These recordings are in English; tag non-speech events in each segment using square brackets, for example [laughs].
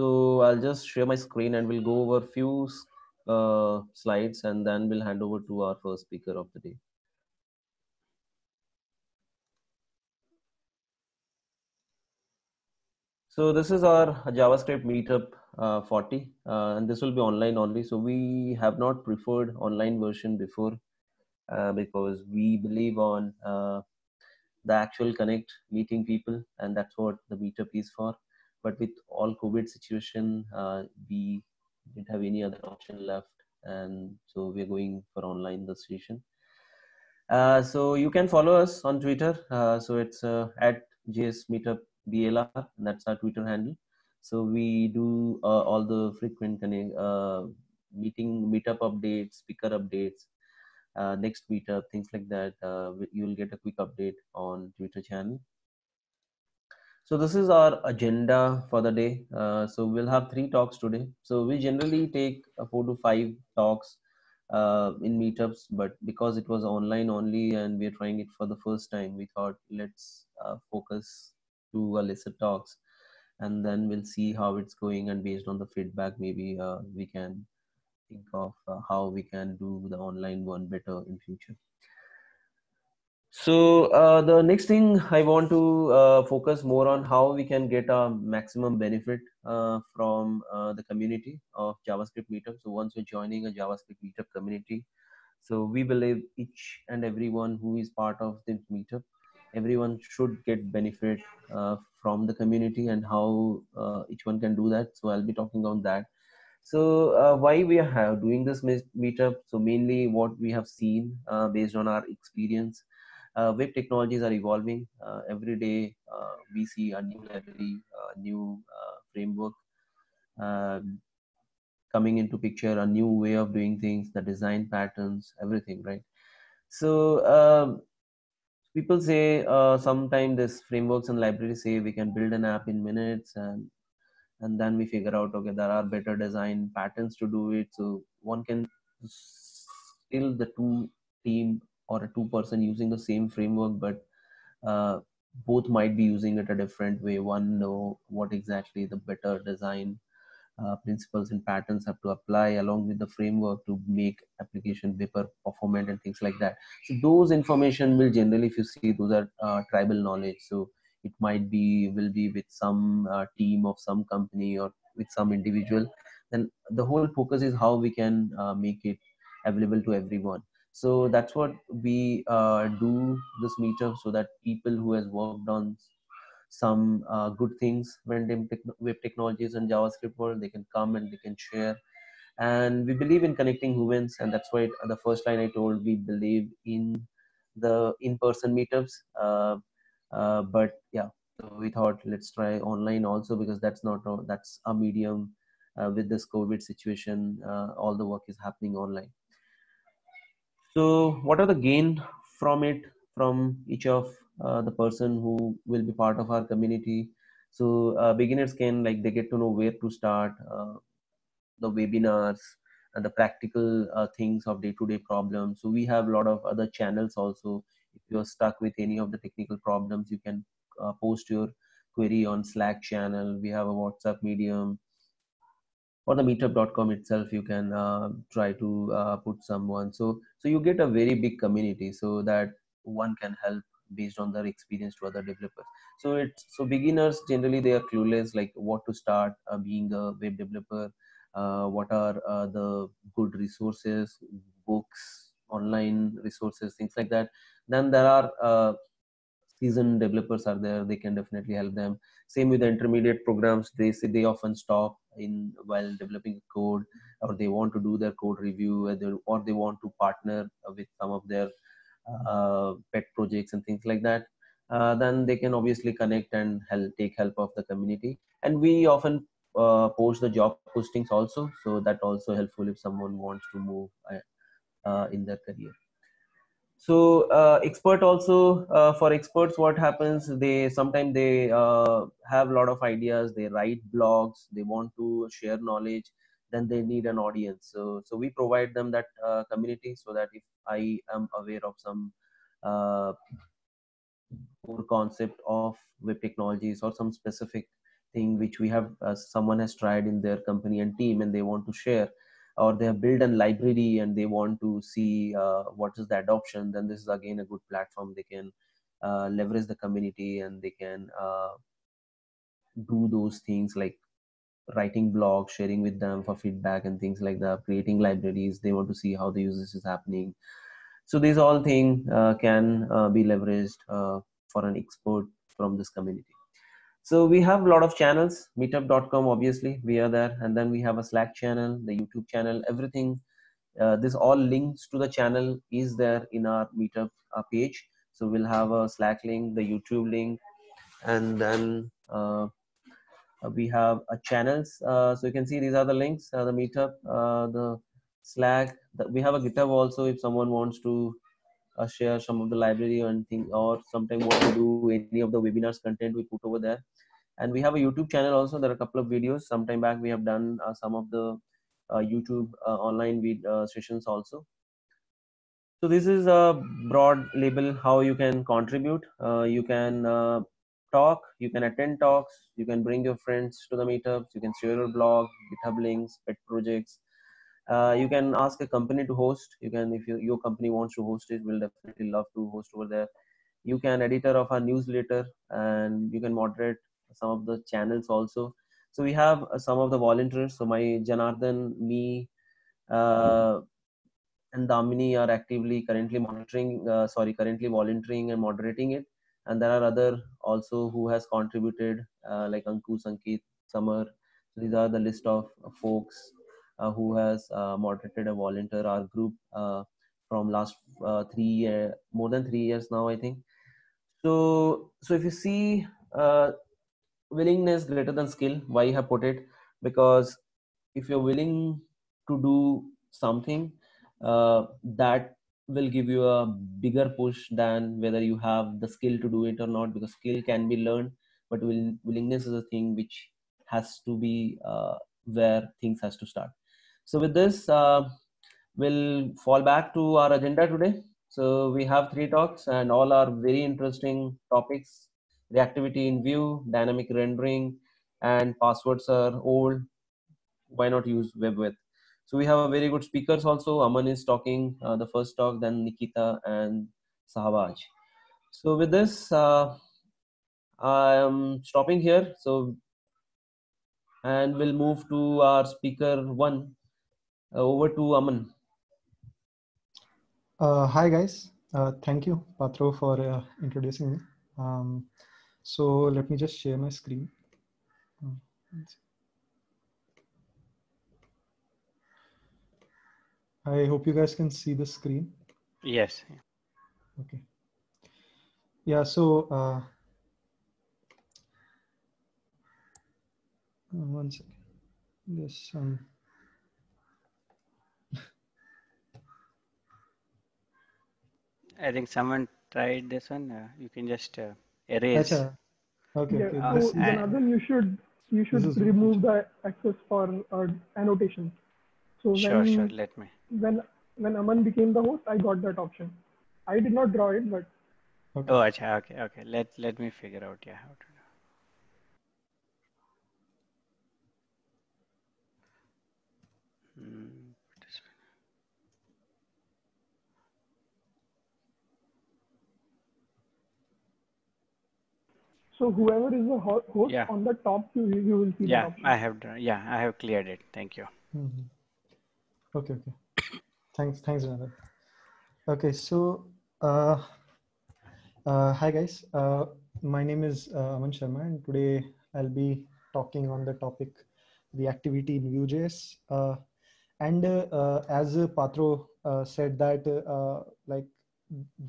So I'll just share my screen and we'll go over a few uh, slides and then we'll hand over to our first speaker of the day. So this is our JavaScript meetup uh, 40 uh, and this will be online only. So we have not preferred online version before uh, because we believe on uh, the actual connect meeting people and that's what the meetup is for but with all covid situation uh, we didn't have any other option left. And so we're going for online the session uh, so you can follow us on twitter. Uh, so it's uh, at js meetup blr that's our twitter handle. So we do uh, all the frequent uh, meeting meetup updates speaker updates next meetup, things like that. You will get a quick update on Twitter channel. So this is our agenda for the day. Uh, so we'll have three talks today. So we generally take four to five talks uh, in meetups, but because it was online only and we're trying it for the first time, we thought let's uh, focus to a lesser talks and then we'll see how it's going and based on the feedback, maybe uh, we can think of uh, how we can do the online one better in future. So uh, the next thing I want to uh, focus more on how we can get a maximum benefit uh, from uh, the community of JavaScript Meetup. So once you're joining a JavaScript Meetup community, so we believe each and everyone who is part of this meetup, everyone should get benefit uh, from the community and how each one can do that. So I'll be talking on that so uh, why we are doing this meetup? So mainly what we have seen uh, based on our experience, uh, web technologies are evolving. Uh, every day uh, we see a new library, a new uh, framework um, coming into picture, a new way of doing things, the design patterns, everything, right? So um, people say sometimes this frameworks and libraries say we can build an app in minutes and and then we figure out okay there are better design patterns to do it so one can still the two team or a two person using the same framework but uh, both might be using it a different way. One know what exactly the better design uh, principles and patterns have to apply along with the framework to make application better performant and things like that. So those information will generally if you see those are uh, tribal knowledge. So it might be will be with some uh, team of some company or with some individual. Then the whole focus is how we can uh, make it available to everyone so that's what we uh, do this meetup so that people who has worked on some uh, good things when web technologies and javascript world they can come and they can share. And we believe in connecting humans and that's why the first line i told we believe in the in-person meetups uh, uh, but yeah. So we thought let's try online also because that's not that's a medium uh, with this covid situation uh, all the work is happening online so what are the gain from it from each of uh, the person who will be part of our community? So uh, beginners can like they get to know where to start uh, the webinars and the practical things of day-to-day -day problems. So we have a lot of other channels also. If you're stuck with any of the technical problems you can uh, post your query on slack channel. We have a whatsapp medium or the meetup.com itself you can uh, try to uh, put someone. So so you get a very big community so that one can help based on their experience to other developers. So it's so beginners generally they are clueless like what to start uh, being a web developer uh, what are uh, the good resources books online resources things like that. Then there are uh, seasoned developers are there they can definitely help them. Same with the intermediate programs they say they often stop in while developing code or they want to do their code review or they want to partner with some of their uh, pet projects and things like that uh, then they can obviously connect and help take help of the community. And we often uh, post the job postings also so that also helpful if someone wants to move uh, uh, in their career so uh, expert also uh, for experts what happens they sometimes they uh, have a lot of ideas they write blogs they want to share knowledge then they need an audience. So so we provide them that uh, community so that if i am aware of some uh, core concept of web technologies or some specific thing which we have uh, someone has tried in their company and team and they want to share or they have built a library and they want to see uh, what is the adoption then this is again a good platform. They can uh, leverage the community and they can uh, do those things like writing blogs sharing with them for feedback and things like that creating libraries. They want to see how the usage is happening. So these all things uh, can uh, be leveraged uh, for an export from this community so we have a lot of channels meetup.com obviously we are there. And then we have a slack channel the youtube channel everything. Uh, this all links to the channel is there in our meetup uh, page. So we'll have a slack link the youtube link. And then uh, we have a channels. So you can see these are the links the meetup the slack. The, we have a github also if someone wants to uh, share some of the library or anything or sometime want to do any of the webinars content we put over there and we have a youtube channel also. There are a couple of videos. Sometime back we have done uh, some of the uh, youtube uh, online uh, sessions also. So this is a broad label how you can contribute. You can talk you can attend talks you can bring your friends to the meetups you can share your blog github links pet projects. Uh, you can ask a company to host. You can if you, your company wants to host it we'll definitely love to host over there. You can editor of our newsletter and you can moderate some of the channels also. So we have uh, some of the volunteers. So my janardhan me uh, and damini are actively currently monitoring uh, sorry currently volunteering and moderating it. And there are other also who has contributed uh, like anku sankit samar. So these are the list of folks uh, who has uh, moderated a volunteer our group from last three more than three years now i think. So so if you see willingness greater than skill why i have put it because if you're willing to do something uh, that will give you a bigger push than whether you have the skill to do it or not because skill can be learned but will, willingness is a thing which has to be uh, where things has to start so with this, uh, we'll fall back to our agenda today. So we have three talks and all are very interesting topics. Reactivity in Vue, dynamic rendering, and passwords are old. Why not use web WebAuth? So we have a very good speakers also. Aman is talking uh, the first talk, then Nikita and Shahbaz. So with this, uh, I'm stopping here. So and we'll move to our speaker one, uh, over to Aman. Uh, hi guys, uh, thank you Patro for uh, introducing me. Um, so let me just share my screen. I hope you guys can see the screen. Yes. Okay. Yeah, so uh, one second. This um, I think someone tried this one. Uh, you can just uh, erase. Achha. Okay. Yeah, okay. so This- Janardhan, you should you should remove the access for uh, annotation. So Sure, when sure. Let me. when when Aman became the host, I got that option. I did not draw it, but okay. Oh, acha, okay, okay. Let let me figure out. Yeah, how to do. Hmm, so whoever is the host Yeah. on the top, you you will see that Yeah, option. I have done. Yeah, I have cleared it. Thank you. Mhm. Okay, okay. Thanks, thanks, Janardhan. Okay, so uh, uh, hi guys. Uh, my name is uh, Aman Sharma, and today I'll be talking on the topic reactivity in Vue.js. Uh, and uh, uh, as uh, Patro uh, said that uh, like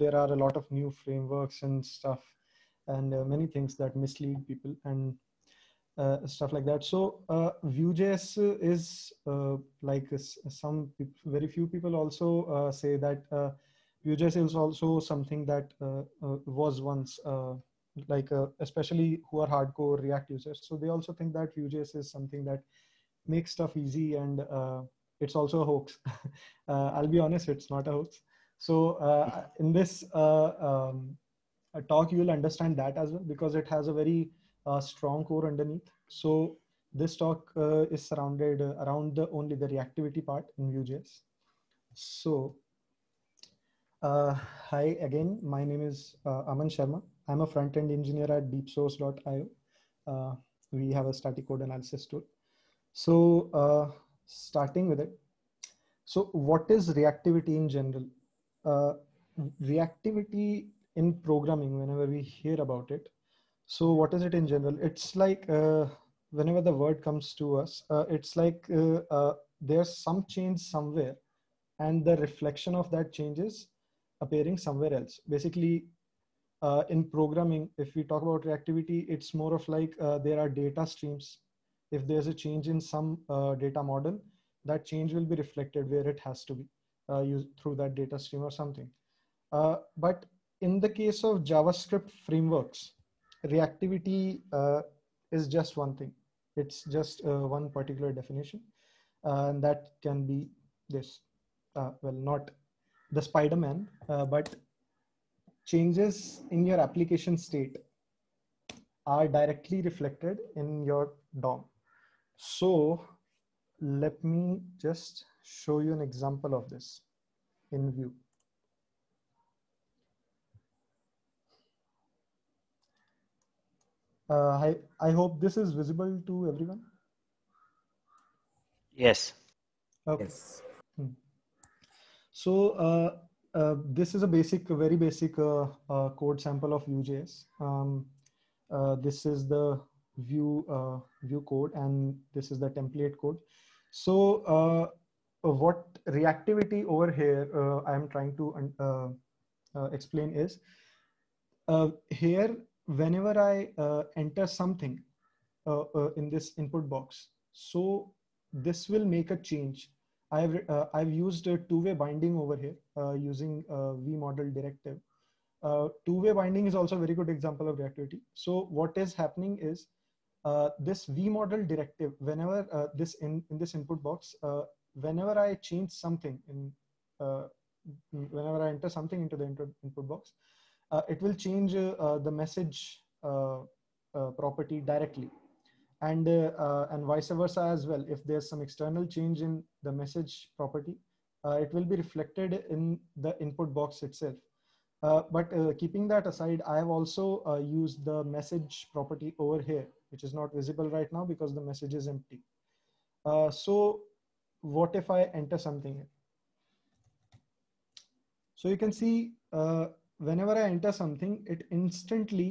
there are a lot of new frameworks and stuff, and uh, many things that mislead people and uh, stuff like that. So uh, Vue.js is uh, like some very few people also uh, say that uh, Vue.js is also something that uh, was once like especially who are hardcore React users. So they also think that Vue.js is something that makes stuff easy and it's also a hoax. [laughs] I'll be honest, it's not a hoax. So in this um, talk, you will understand that as well because it has a very a strong core underneath. So this talk uh, is surrounded uh, around the only the reactivity part in Vue.js. So uh, hi again, my name is uh, Aman Sharma. I'm a front-end engineer at deepsource.io. Uh, we have a static code analysis tool. So uh, starting with it. So what is reactivity in general? Uh, reactivity in programming, whenever we hear about it. So what is it in general? It's like uh, whenever the word comes to us, uh, it's like uh, uh, there's some change somewhere and the reflection of that changes appearing somewhere else. Basically, uh, in programming, if we talk about reactivity, it's more of like uh, there are data streams. If there's a change in some data model, that change will be reflected where it has to be uh, through that data stream or something. Uh, but in the case of JavaScript frameworks, reactivity uh, is just one thing. It's just uh, one particular definition, uh, and that can be this. Uh, well, not the Spider-Man, but changes in your application state are directly reflected in your DOM. So let me just show you an example of this in Vue. Uh, I, I hope this is visible to everyone. Yes. Okay. Yes. Hmm. So uh, uh, this is a basic, a very basic uh, uh, code sample of Vue.js. Um, uh, this is the Vue uh, Vue code, and this is the template code. So what reactivity over here I am trying to explain is here whenever I enter something in this input box, so this will make a change I've, uh, I've used a two-way binding over here uh, using uh, v-model directive. Uh, two-way binding is also a very good example of reactivity. So what is happening is uh, this v-model directive, whenever uh, this in, in this input box, whenever I change something in, whenever I enter something into the input, input box, it will change the message property directly. And uh, uh, and vice versa as well. If there's some external change in the message property uh, it will be reflected in the input box itself. Uh, but uh, keeping that aside i have also uh, used the message property over here which is not visible right now because the message is empty. So what if i enter something here? So you can see whenever i enter something it instantly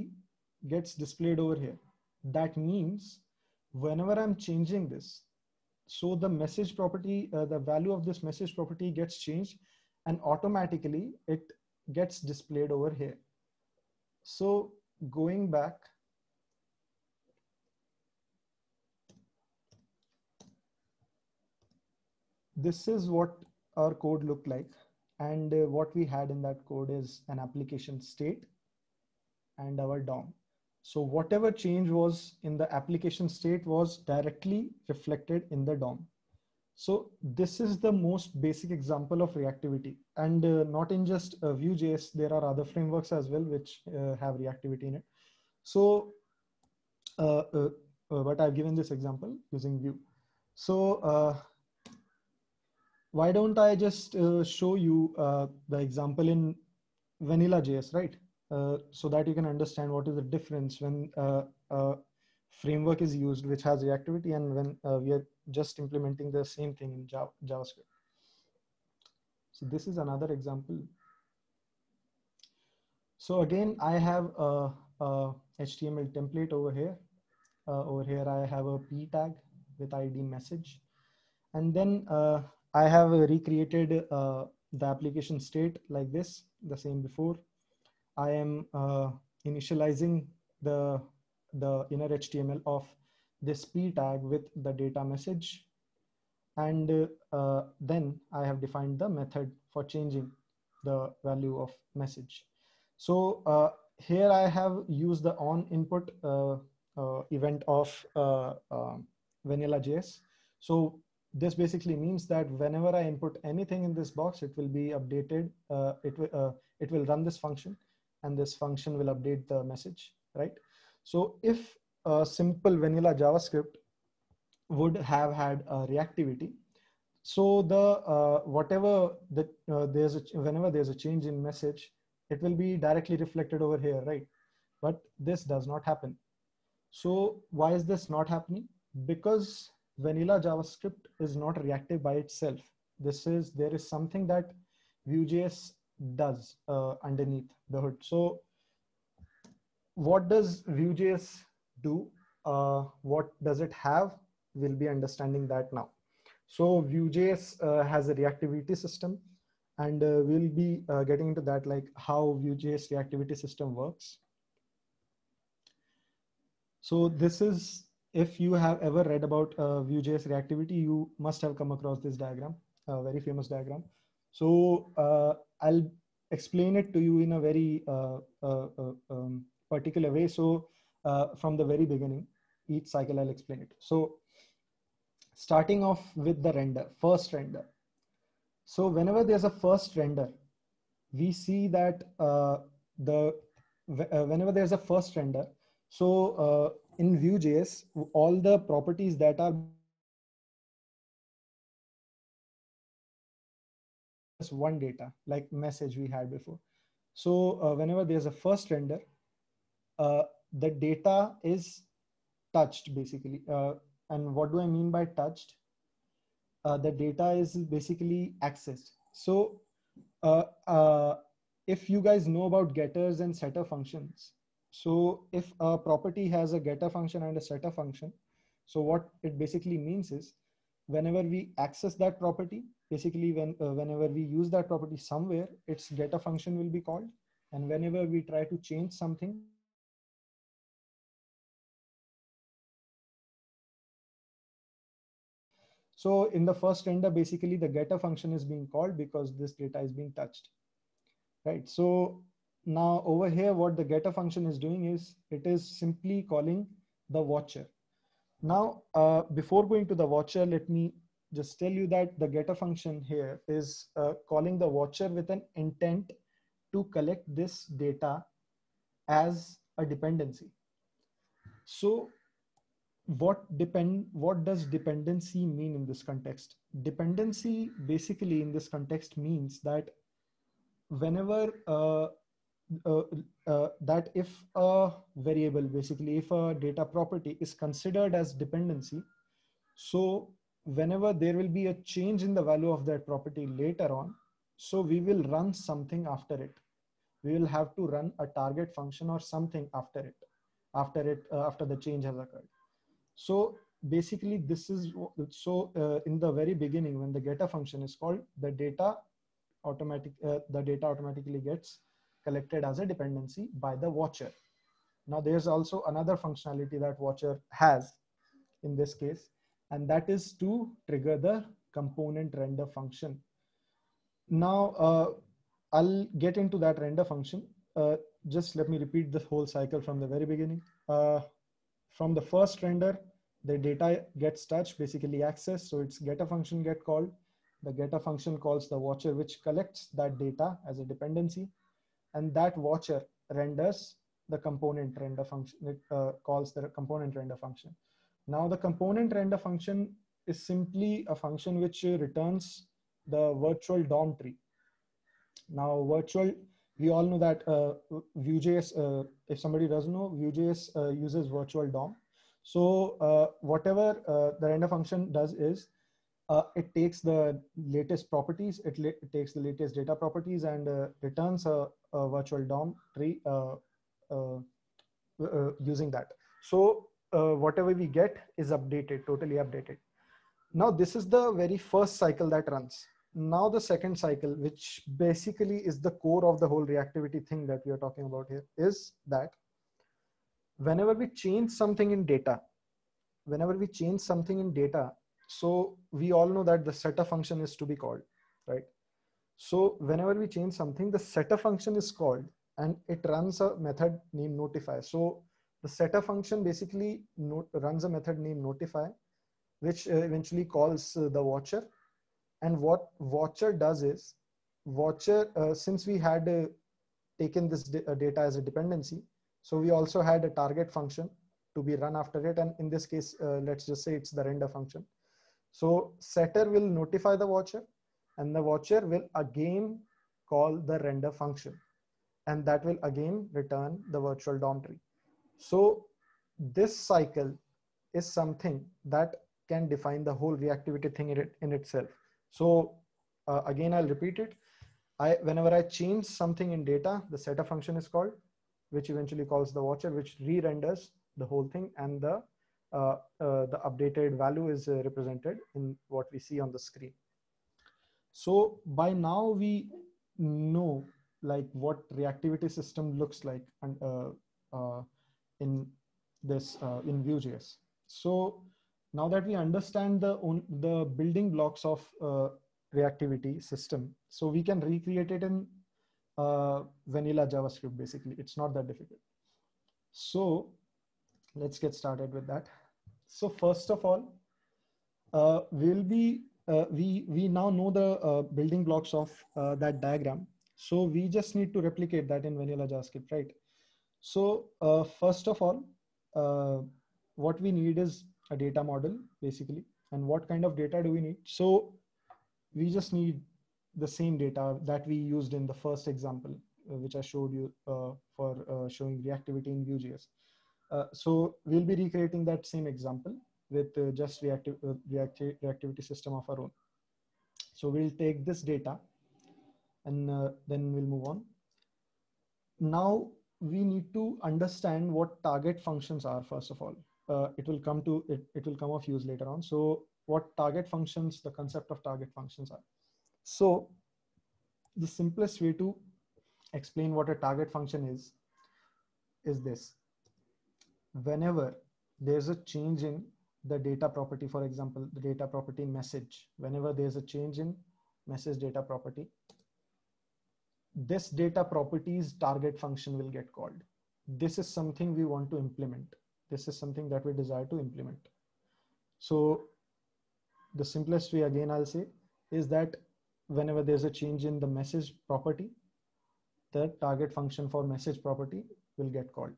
gets displayed over here that means whenever I'm changing this, so the message property, uh, the value of this message property gets changed and automatically it gets displayed over here. So going back, this is what our code looked like. And uh, what we had in that code is an application state and our DOM. So whatever change was in the application state was directly reflected in the DOM. So this is the most basic example of reactivity and uh, not in just uh, Vue.js, there are other frameworks as well which uh, have reactivity in it. So, uh, uh, uh, but I've given this example using Vue. So why don't I just show you the example in vanilla JS, right? Uh, so that you can understand what is the difference when uh, a framework is used which has reactivity and when uh, we are just implementing the same thing in Java, JavaScript. So this is another example. So again, I have a, a HTML template over here. Uh, over here, I have a p tag with ID message. And then uh, I have recreated uh, the application state like this, the same before. I am uh, initializing the, the inner HTML of this p tag with the data message. And uh, then I have defined the method for changing the value of message. So uh, here I have used the on input uh, uh, event of uh, vanilla.js. So this basically means that whenever I input anything in this box, it will be updated. it, will, it will run this function and this function will update the message, right? So if a simple vanilla JavaScript would have had a reactivity. So the uh, whatever the uh, there's a, whenever there's a change in message, it will be directly reflected over here, right? But this does not happen. So why is this not happening? Because vanilla JavaScript is not reactive by itself. This is there is something that Vue.js does uh, underneath the hood. So what does Vue.js do? Uh, what does it have? We'll be understanding that now. So Vue.js uh, has a reactivity system and uh, we'll be uh, getting into that like how Vue.js reactivity system works. So this is, if you have ever read about uh, Vue.js reactivity, you must have come across this diagram, a very famous diagram. So uh, I'll explain it to you in a very uh, uh, uh um, particular way. So uh, from the very beginning, each cycle I'll explain it. So starting off with the render, first render. So whenever there's a first render, we see that the whenever there's a first render, so in Vue.js, all the properties that are just one data like message we had before. So uh, whenever there's a first render, uh, the data is touched basically. Uh, and what do I mean by touched? Uh, the data is basically accessed. So uh, uh, if you guys know about getters and setter functions, so if a property has a getter function and a setter function, so what it basically means is whenever we access that property, basically when uh, whenever we use that property somewhere, its getter function will be called. And whenever we try to change something, So in the first render, basically the getter function is being called because this data is being touched, right? So now over here, what the getter function is doing is it is simply calling the watcher. Now, uh, before going to the watcher, let me just tell you that the getter function here is uh, calling the watcher with an intent to collect this data as a dependency. So what depend what does dependency mean in this context? Dependency basically in this context means that whenever uh, uh, uh, that if a variable basically if a data property is considered as dependency so whenever there will be a change in the value of that property later on so we will run something after it. We will have to run a target function or something after it after it uh, after the change has occurred. So basically this is so uh, in the very beginning when the getter function is called the data automatic uh, the data automatically gets collected as a dependency by the watcher. Now there's also another functionality that watcher has in this case, and that is to trigger the component render function. Now uh, I'll get into that render function. Uh, just let me repeat the whole cycle from the very beginning. Uh, from the first render, the data gets touched, basically access. So it's getter function get called. The getter function calls the watcher, which collects that data as a dependency and that watcher renders the component render function. It uh, calls the component render function. Now the component render function is simply a function which returns the virtual DOM tree. Now virtual, we all know that uh, Vue.js, uh, if somebody doesn't know, Vue.js uh, uses virtual DOM. So uh, whatever uh, the render function does is uh, it takes the latest properties, it, it, takes the latest data properties and returns a, a, virtual DOM tree uh, uh, uh using that. So uh, whatever we get is updated, totally updated. Now this is the very first cycle that runs. Now the second cycle, which basically is the core of the whole reactivity thing that we are talking about here, is that whenever we change something in data, whenever we change something in data, so we all know that the setter function is to be called, right? So whenever we change something, the setter function is called and it runs a method named notify. So the setter function basically not, runs a method named notify, which uh, eventually calls uh, the watcher. And what watcher does is watcher, uh, since we had uh, taken this uh, data as a dependency, so we also had a target function to be run after it. And in this case, uh, let's just say it's the render function. So setter will notify the watcher and the watcher will again call the render function. And that will again return the virtual DOM tree. So this cycle is something that can define the whole reactivity thing in, it, in itself. So uh, again, I'll repeat it. I, whenever I change something in data, the setter function is called, which eventually calls the watcher, which re-renders the whole thing and the, uh, uh, the updated value is uh, represented in what we see on the screen. So by now we know like what reactivity system looks like and uh, uh, in this uh, in Vue.js. So now that we understand the the building blocks of reactivity system. So we can recreate it in uh, vanilla JavaScript, basically. It's not that difficult. So let's get started with that. So first of all, uh, we'll be, uh, we, we now know the uh, building blocks of uh, that diagram. So we just need to replicate that in vanilla JavaScript, right? So uh, first of all, what we need is a data model, basically. And what kind of data do we need? So we just need the same data that we used in the first example, uh, which I showed you uh, for uh, showing reactivity in Vue.js. Uh, so we'll be recreating that same example with uh, just reactive, uh, reacti reactivity system of our own. So we'll take this data and then we'll move on. Now we need to understand what target functions are first of all. it will come to it, it will come of use later on. So what target functions, the concept of target functions are. So the simplest way to explain what a target function is, is this. Whenever there's a change in the data property, for example, the data property message, whenever there's a change in message data property, this data properties target function will get called. This is something we want to implement. This is something that we desire to implement. So the simplest way again I'll say is that whenever there's a change in the message property, the target function for message property will get called.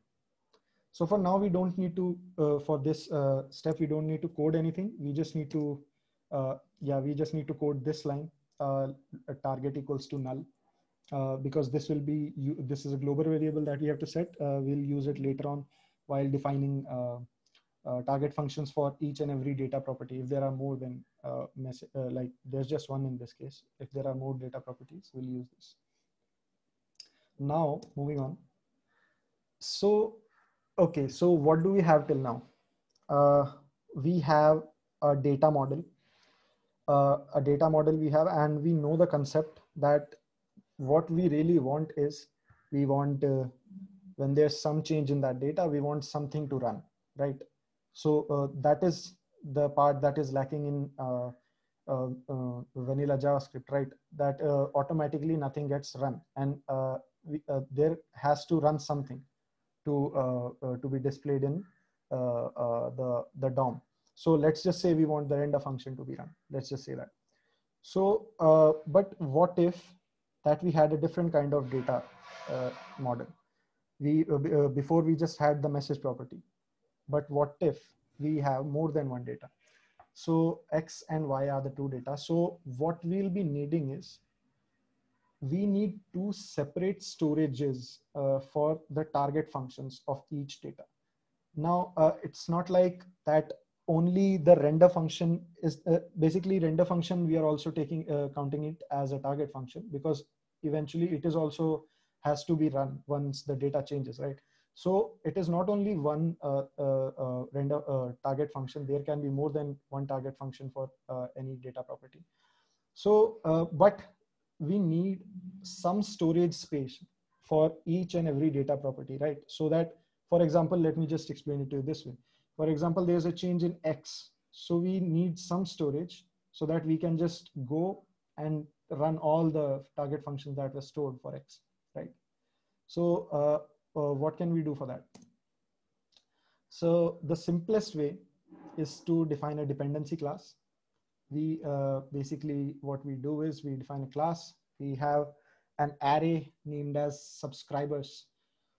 So for now, we don't need to, uh, for this uh, step, we don't need to code anything. We just need to, uh, yeah, we just need to code this line, uh, target equals to null. Uh, because this will be, you, this is a global variable that we have to set. Uh, we'll use it later on while defining target functions for each and every data property. If there are more than like there's just one in this case. If there are more data properties, we'll use this. Now moving on. So, okay, so what do we have till now? Uh, we have a data model. Uh, a data model we have, and we know the concept that what we really want is we want uh, when there's some change in that data, we want something to run, right? So uh, that is the part that is lacking in uh, uh, uh vanilla JavaScript, right? That uh, automatically nothing gets run, and uh, we, there has to run something to uh, uh, to be displayed in uh, the the DOM. So let's just say we want the render function to be run. Let's just say that. So, but what if that we had a different kind of data model? We before we just had the message property but what if we have more than one data? So X and Y are the two data. So what we'll be needing is we need two separate storages uh, for the target functions of each data. Now, uh, it's not like that only the render function is uh, basically render function. We are also taking uh, counting it as a target function because eventually it is also has to be run once the data changes, right? So it is not only one uh, uh, render target function. There can be more than one target function for any data property. So, but we need some storage space for each and every data property, right? So that, for example, let me just explain it to you this way. For example, there's a change in X. So we need some storage so that we can just go and run all the target functions that were stored for X, right? So uh, what can we do for that? So the simplest way is to define a dependency class. We uh, basically, what we do is we define a class. We have an array named as subscribers.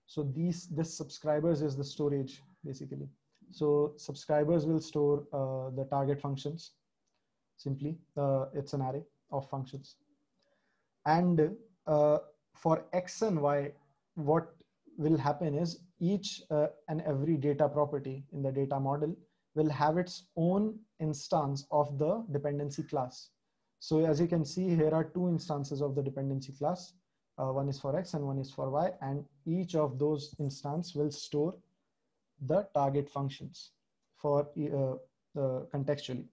So these, this subscribers is the storage basically. So subscribers will store uh, the target functions. Simply, uh, it's an array of functions. And uh, for X and Y, what will happen is each uh, and every data property in the data model will have its own instance of the dependency class. So as you can see, here are two instances of the dependency class. Uh, one is for X and one is for Y, and each of those instance will store the target functions for uh, uh, contextually.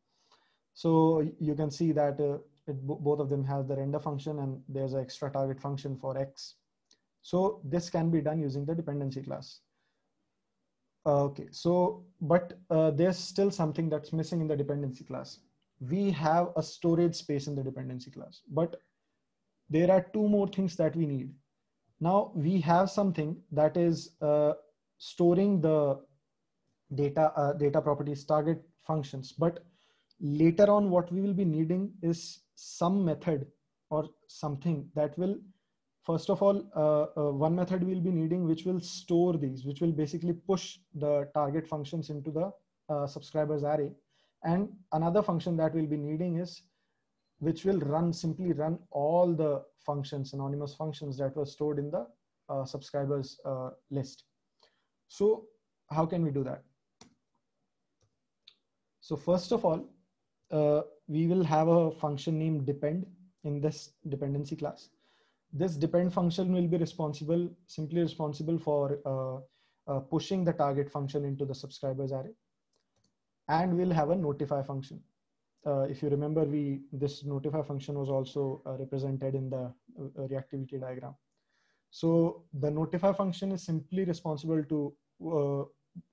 So you can see that uh, it, both of them have the render function and there's an extra target function for X. So this can be done using the dependency class. Uh, okay, so, but uh, there's still something that's missing in the dependency class. We have a storage space in the dependency class, but there are two more things that we need. Now we have something that is uh, storing the data, uh, data properties target functions, but later on what we will be needing is some method or something that will first of all, uh, uh, one method we'll be needing which will store these, which will basically push the target functions into the uh, subscribers array. And another function that we'll be needing is which will run simply run all the functions, anonymous functions that were stored in the uh, subscribers uh, list. So how can we do that? So first of all, uh, we will have a function named depend in this dependency class this depend function will be responsible, simply responsible for uh, uh, pushing the target function into the subscribers array. And we'll have a notify function. Uh, if you remember, we this notify function was also uh, represented in the uh, reactivity diagram. So the notify function is simply responsible to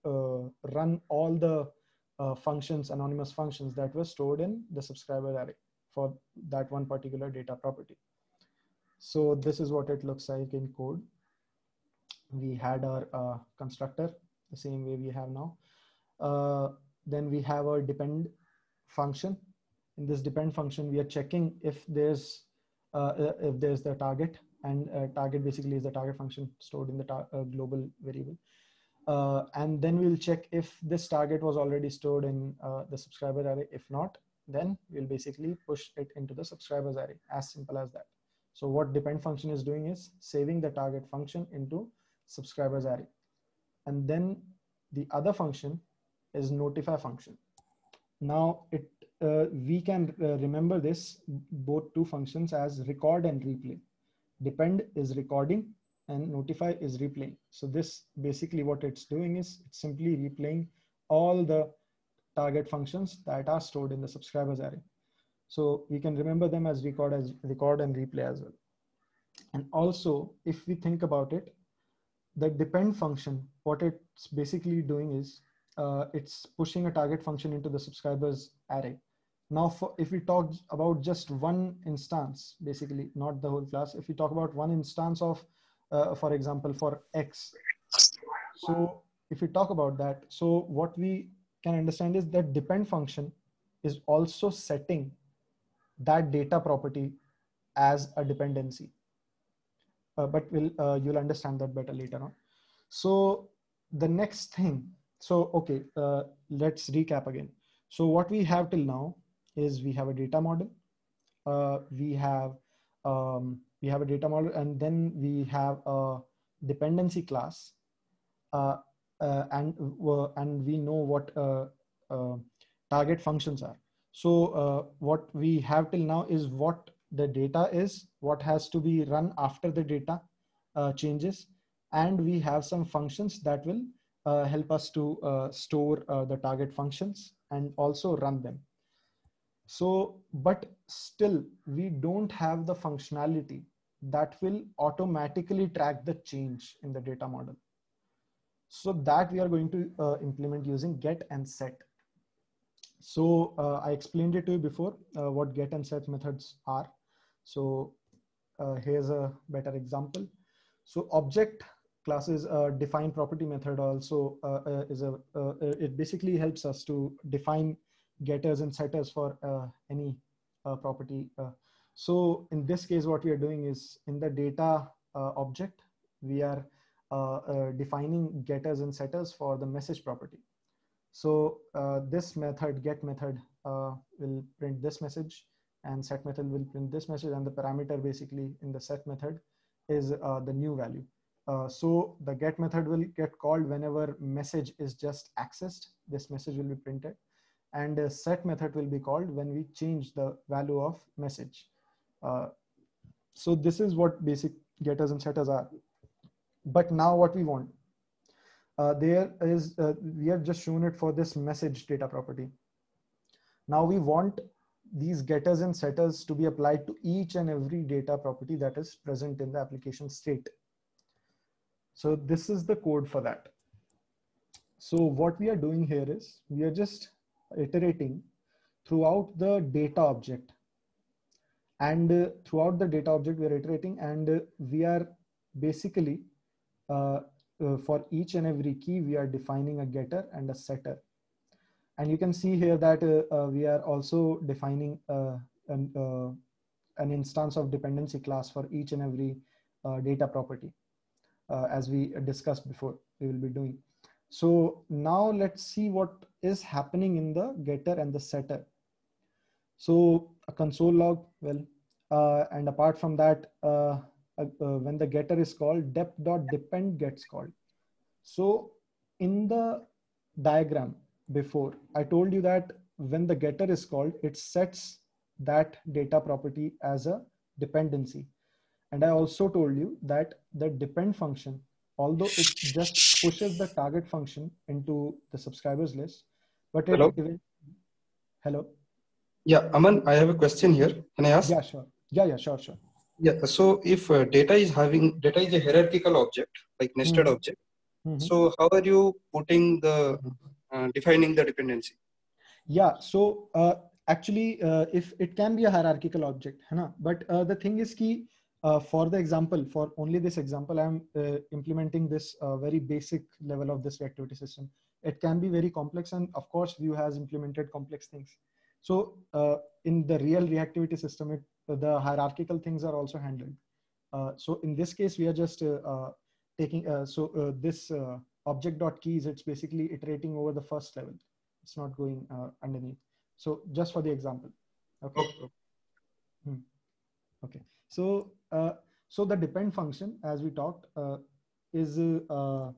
uh, run all the functions, anonymous functions that were stored in the subscriber array for that one particular data property. So this is what it looks like in code. We had our uh, constructor the same way we have now. Uh, then we have our depend function. In this depend function, we are checking if there's uh, if there's the target and uh, target basically is the target function stored in the uh, global variable. Uh, and then we'll check if this target was already stored in the subscriber array. If not, then we'll basically push it into the subscribers array as simple as that. So what depend function is doing is saving the target function into subscribers array. And then the other function is notify function. Now it uh, we can uh, remember this both two functions as record and replay. Depend is recording and notify is replaying. So this basically what it's doing is it's simply replaying all the target functions that are stored in the subscribers array. So we can remember them as record as record and replay as well. And also, if we think about it, the depend function, what it's basically doing is uh, it's pushing a target function into the subscribers array. Now, for, if we talk about just one instance, basically not the whole class, if we talk about one instance of, uh, for example, for X. So if we talk about that, so what we can understand is that depend function is also setting that data property as a dependency. Uh, but we'll, uh, you'll understand that better later on. So the next thing, so okay, uh, let's recap again. So what we have till now is we have a data model, we have um, we have a data model, and then we have a dependency class, uh, uh, and uh, and we know what target functions are. So what we have till now is what the data is, what has to be run after the data uh, changes, and we have some functions that will uh, help us to uh, store uh, the target functions and also run them. So, but still we don't have the functionality that will automatically track the change in the data model. So that we are going to uh, implement using get and set. So uh, I explained it to you before uh, what get and set methods are. So uh, here's a better example. So object classes uh, define property method also uh, uh is a, uh, it basically helps us to define getters and setters for any property. so in this case, what we are doing is in the data object, we are defining getters and setters for the message property. So uh, this method get method uh, will print this message and set method will print this message and the parameter basically in the set method is uh, the new value. Uh, so the get method will get called whenever message is just accessed. This message will be printed and a set method will be called when we change the value of message. Uh, so this is what basic getters and setters are. But now what we want, uh, there is, uh, we have just shown it for this message data property. Now we want these getters and setters to be applied to each and every data property that is present in the application state. So this is the code for that. So what we are doing here is we are just iterating throughout the data object and uh, throughout the data object we are iterating and uh, we are basically uh, uh, for each and every key we are defining a getter and a setter and you can see here that uh, uh, we are also defining an, an instance of dependency class for each and every data property as we discussed before we will be doing so now let's see what is happening in the getter and the setter. So a console log, well, uh, and apart from that, uh, uh, Uh, uh, when the getter is called, dep.depend gets called. So in the diagram before, I told you that when the getter is called, it sets that data property as a dependency. And I also told you that the depend function although it just pushes the target function into the subscribers list, but hello. Hello. Yeah, Aman, I have a question here. Can I ask? Yeah, sure. Yeah, yeah, sure, sure. Yeah. So if uh, data is having data is a hierarchical object, like nested mm -hmm. object. Mm -hmm. So how are you putting the uh, defining the dependency? Yeah. So uh, actually, uh, if it can be a hierarchical object, है But uh, the thing is key uh, for the example, for only this example, I'm uh, implementing this uh, very basic level of this reactivity system. It can be very complex and of course Vue has implemented complex things. So uh, in the real reactivity system, it, the hierarchical things are also handled. Uh, so in this case, we are just uh, taking, so this object.keys, it's basically iterating over the first level. It's not going underneath. So just for the example. Okay. Okay. Hmm. okay. So, uh, so the depend function, as we talked, uh, is uh,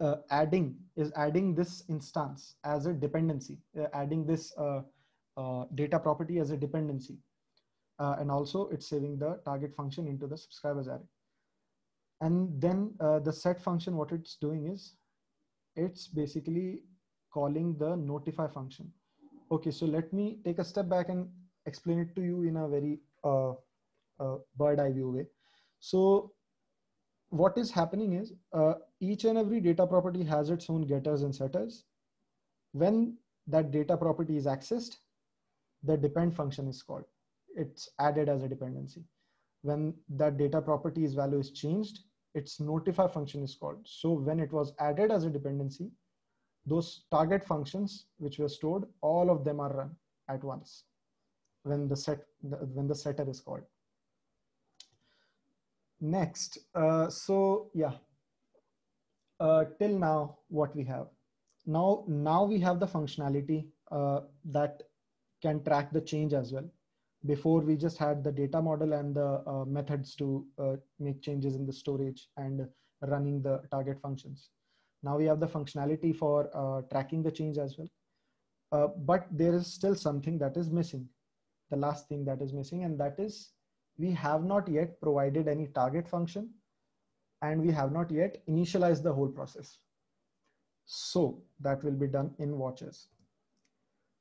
uh adding is adding this instance as a dependency, uh, adding this uh, data property as a dependency, and also it's saving the target function into the subscribers array. And then the set function, what it's doing is, it's basically calling the notify function. Okay, so let me take a step back and explain it to you in a very uh, uh, bird eye view way. So what is happening is uh, each and every data property has its own getters and setters. When that data property is accessed, the depend function is called. It's added as a dependency. When that data property's value is changed, its notify function is called. So when it was added as a dependency, those target functions which were stored, all of them are run at once when the set when the setter is called next uh, so yeah uh, till now what we have now now we have the functionality uh, that can track the change as well before we just had the data model and the uh, methods to uh, make changes in the storage and running the target functions now we have the functionality for uh, tracking the change as well but there is still something that is missing the last thing that is missing and that is we have not yet provided any target function and we have not yet initialized the whole process. So that will be done in watches.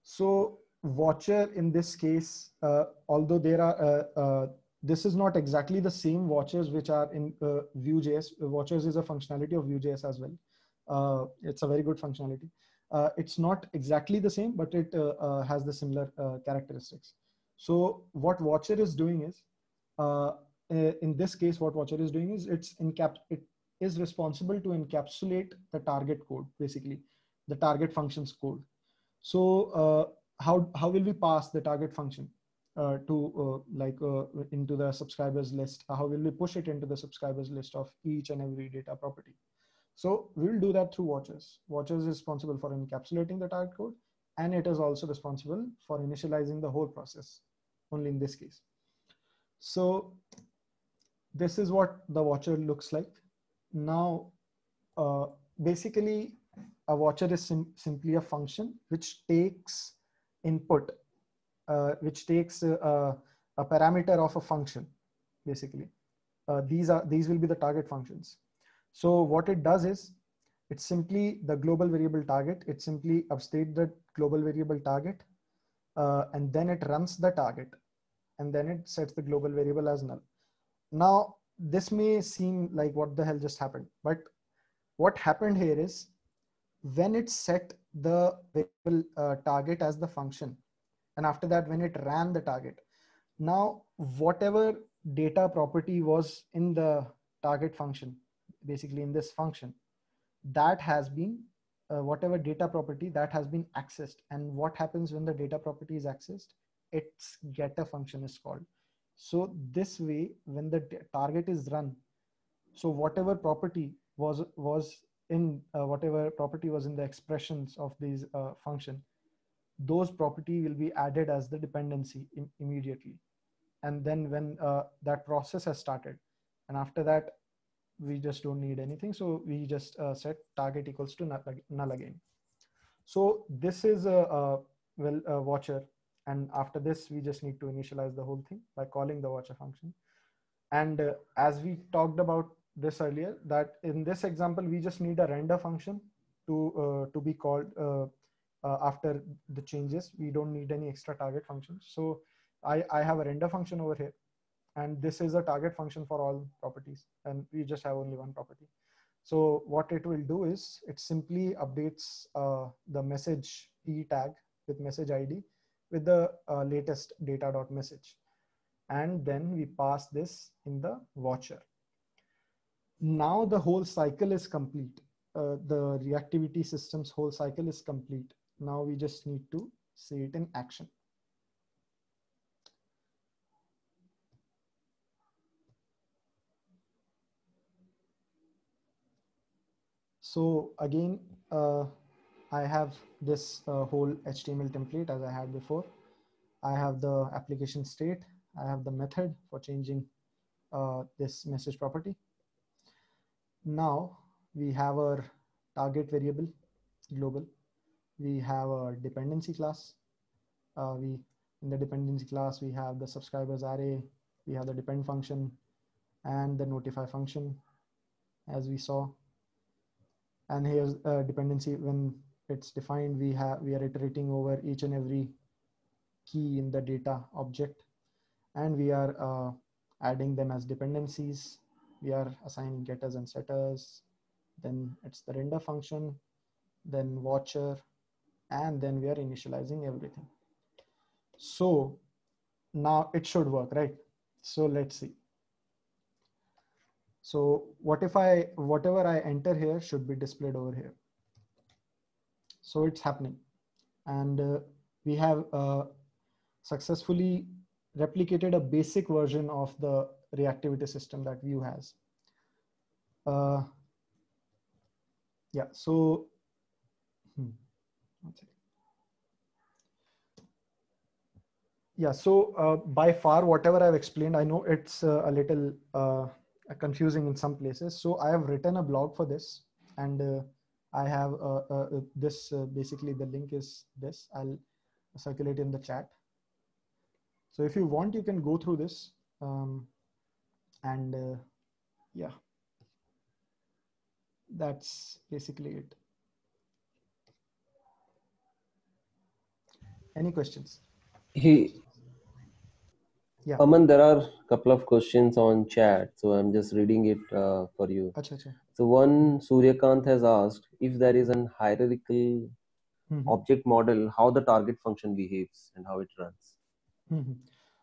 So watcher in this case, uh, although there are, uh, uh, this is not exactly the same watchers which are in uh, Vue.js. Watchers is a functionality of Vue.js as well. Uh, it's a very good functionality. Uh, it's not exactly the same, but it has the similar characteristics. So what watcher is doing is in this case, what Watcher is doing is it's encap it is responsible to encapsulate the target code, basically the target functions code. So how how will we pass the target function uh, to uh, like uh, into the subscribers list? How will we push it into the subscribers list of each and every data property? So we'll do that through watchers. Watchers is responsible for encapsulating the target code, and it is also responsible for initializing the whole process, only in this case. So this is what the watcher looks like. Now, uh, basically, a watcher is sim simply a function which takes input, uh, which takes uh, a parameter of a function, basically. Uh, these are these will be the target functions. So what it does is it's simply the global variable target. It simply upstate the global variable target uh, and then it runs the target and then it sets the global variable as null. Now, this may seem like what the hell just happened, but what happened here is when it set the variable uh, target as the function, and after that, when it ran the target, now whatever data property was in the target function, basically in this function, that has been uh, whatever data property that has been accessed. And what happens when the data property is accessed? Its getter function is called. So this way, when the target is run, so whatever property was was in uh, whatever property was in the expressions of these uh, function, those property will be added as the dependency Im immediately. And then when uh, that process has started, and after that, we just don't need anything. So we just uh, set target equals to null, null again. So this is a, a well a watcher. And after this, we just need to initialize the whole thing by calling the watcher function. And uh, as we talked about this earlier, that in this example, we just need a render function to, uh, to be called uh, uh, after the changes. We don't need any extra target functions. So I, I have a render function over here and this is a target function for all properties and we just have only one property so what it will do is it simply updates uh, the message p tag with message id with the uh, latest data dot message and then we pass this in the watcher now the whole cycle is complete uh, the reactivity systems whole cycle is complete now we just need to see it in action So again, uh, I have this uh, whole HTML template as I had before. I have the application state. I have the method for changing uh, this message property. Now we have our target variable global. We have a dependency class. Uh, we in the dependency class, we have the subscribers array. We have the depend function and the notify function as we saw and here's a dependency when it's defined we have we are iterating over each and every key in the data object and we are uh, adding them as dependencies we are assigning getters and setters then it's the render function then watcher and then we are initializing everything so now it should work right so let's see so what if I, whatever I enter here should be displayed over here. So it's happening. And uh, we have uh, successfully replicated a basic version of the reactivity system that Vue has. Uh, yeah, so, hmm, Yeah, so uh, by far, whatever I've explained, I know it's uh, a little uh, confusing in some places. So I have written a blog for this and uh, I have uh this basically the link is this. I'll circulate in the chat. So if you want, you can go through this um, and yeah, that's basically it. Any questions? He yeah. Aman, there are a couple of questions on chat, so I'm just reading it uh, for you. Achha, achha. So one Suryakant has asked if there is an hierarchical mm-hmm. object model, how the target function behaves and how it runs. Mm-hmm.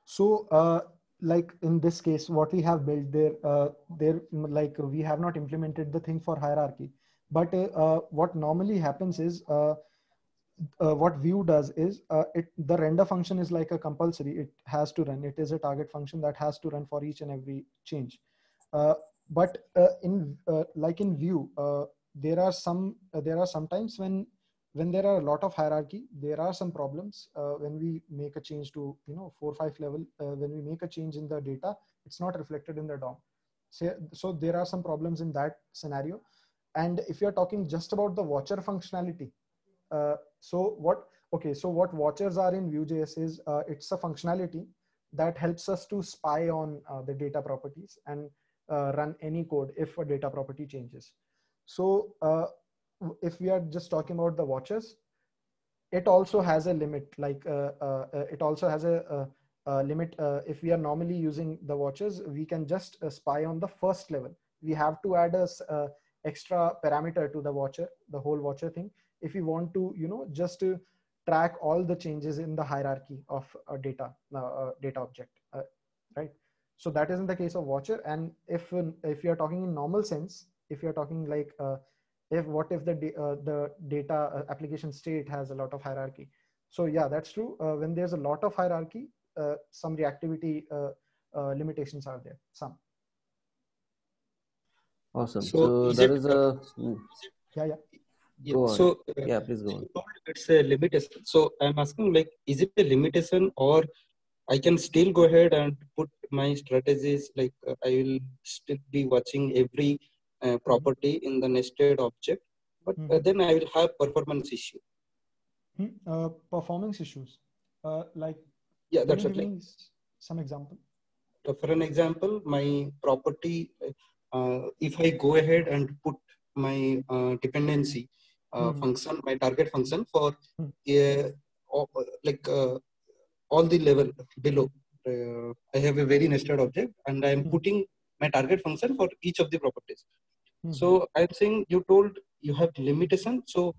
So, uh, like in this case, what we have built there, uh, there like we have not implemented the thing for hierarchy, but uh, what normally happens is uh, uh, what Vue does is uh, it the render function is like a compulsory. It has to run. It is a target function that has to run for each and every change. Uh, but uh, in uh, like in uh, there are some uh, there are sometimes when when there are a lot of hierarchy there are some problems uh, when we make a change to you know four five level uh, when we make a change in the data it's not reflected in the dom. So, so there are some problems in that scenario. And if you're talking just about the watcher functionality uh, so what okay so what watchers are in vue.js is uh, it's a functionality that helps us to spy on uh, the data properties and uh, run any code if a data property changes. So if we are just talking about the watches it also has a limit like uh, uh, uh it also has a, a, a limit uh, if we are normally using the watches we can just uh, spy on the first level. We have to add a extra parameter to the watcher the whole watcher thing if we want to you know just to track all the changes in the hierarchy of a data data object right? So that is in the case of watcher and if if you are talking in normal sense if you're talking like if what if the uh, the data uh, application state has a lot of hierarchy? So yeah that's true. Uh, when there's a lot of hierarchy uh, some reactivity uh, uh, limitations are there some. Awesome. So, so there is a hmm. yeah yeah. Yeah, so yeah please go on. it's a limitation. So i'm asking like is it a limitation or i can still go ahead and put my strategies like i will still be watching every uh, property in the nested object, but mm-hmm. uh, then I will have performance issue. Hmm, uh, performance issues, uh, like yeah, that's what. Like, some example. So for an example, my property, uh, if I go ahead and put my uh, dependency mm-hmm. function, my target function for mm-hmm. like all the level below, I have a very nested object, and I am hmm. putting my target function for each of the properties. Mm-hmm. So I'm saying you told you have limitation. So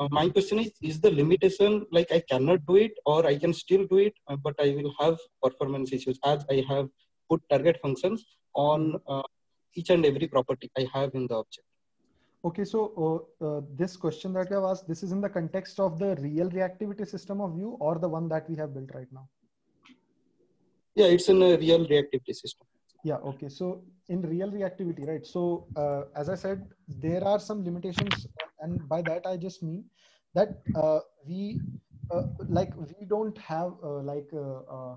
uh, my question is: Is the limitation like I cannot do it, or I can still do it, uh, but I will have performance issues as I have put target functions on hmm. uh, each and every property I have in the object. Okay, so uh, uh, this question that I have asked, this is in the context of the real reactivity system of Vue or the one that we have built right now? Yeah, it's in a real reactivity system. Yeah, okay. So in real reactivity, right? So uh, as I said, there are some limitations, and by that I just mean that uh, we uh, like we don't have uh, like uh, uh,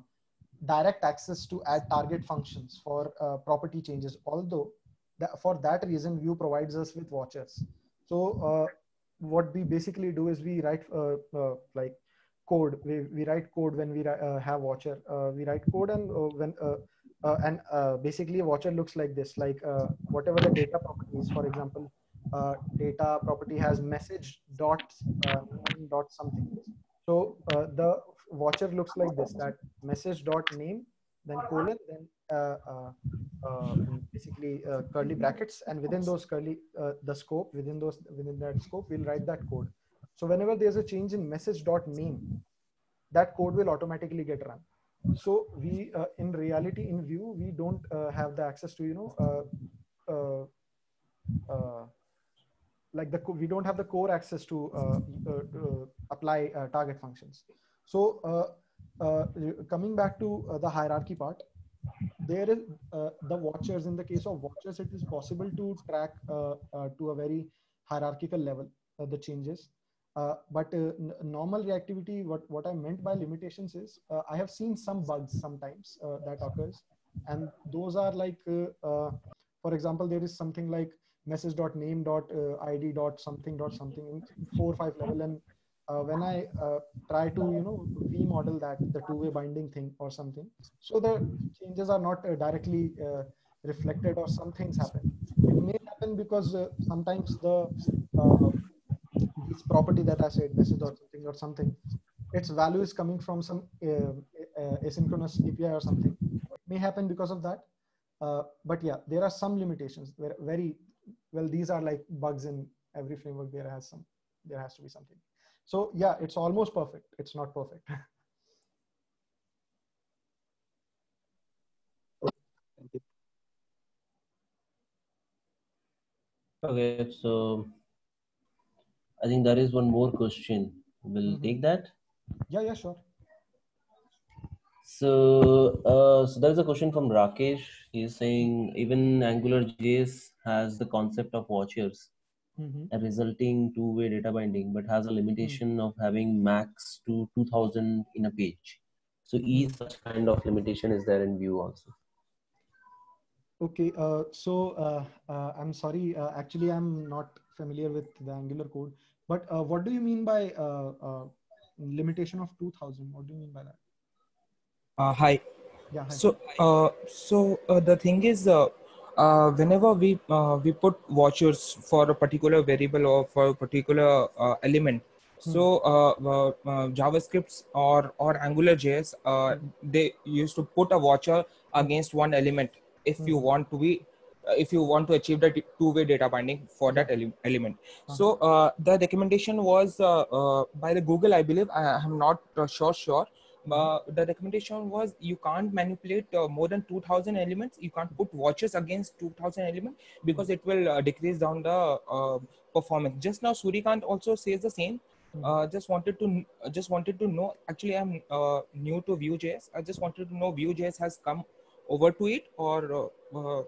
direct access to add target functions for property changes. Although that, for that reason, Vue provides us with watchers. So what we basically do is we write like code. We, we write code when we have watcher. we write code and when uh, and uh, basically watcher looks like this like uh, whatever the data properties for example uh, data property has message dot uh, dot something. So uh, the watcher looks like this that message dot name then colon then basically curly brackets and within those curly the scope within those within that scope we'll write that code. So whenever there's a change in message dot name that code will automatically get run so we uh, in reality in Vue we don't uh, have the access to you know uh, uh, uh like the we don't have the core access to, uh, apply target functions. So coming back to the hierarchy part there is the watchers in the case of watchers it is possible to track to a very hierarchical level the changes but uh, normal reactivity, what, what I meant by limitations is uh, I have seen some bugs sometimes uh, that occurs. And those are like, uh, for example, there is something like message.name.id dot something dot something four or five level. And when I try to, you know, v-model that the two-way binding thing or something, so the changes are not directly reflected or some things happen. It may happen because sometimes the this property that I said, message or something or something, its value is coming from some uh, uh, asynchronous API or something. It may happen because of that. Uh, but yeah, there are some limitations. Where very well, these are like bugs in every framework. There has some, there has to be something. So yeah, it's almost perfect. It's not perfect. [laughs] Okay, so I think there is one more question. We'll mm-hmm. take that. Yeah, yeah, sure. So, uh, so there is a question from Rakesh. He's saying even Angular JS has the concept of watchers. a resulting two-way data binding, but has a limitation of having max to 2000 in a page. So each such kind of limitation is there in Vue also. Okay, uh, so uh, uh, I'm sorry. Uh, actually, I'm not familiar with the Angular code. But uh, what do you mean by uh, uh, limitation of 2000? What do you mean by that? Uh, hi. Yeah. hi. So, uh, so uh, the thing is, uh, uh, whenever we uh, we put watchers for a particular variable or for a particular uh, element, so uh, uh, uh, JavaScripts or or Angular JS, uh, they used to put a watcher against one element if you want to be if you want to achieve the two-way data binding for that ele- element. So uh, the recommendation was uh, uh, by the Google, I believe. I am not uh, sure sure. Uh, the recommendation was you can't manipulate uh, more than 2000 elements you can't put watches against 2000 elements because it will uh, decrease down the uh, performance just now Suryakant also says the same uh, just wanted to uh, just wanted to know actually i'm uh, new to vue.js i just wanted to know vue.js has come over to it or uh, uh,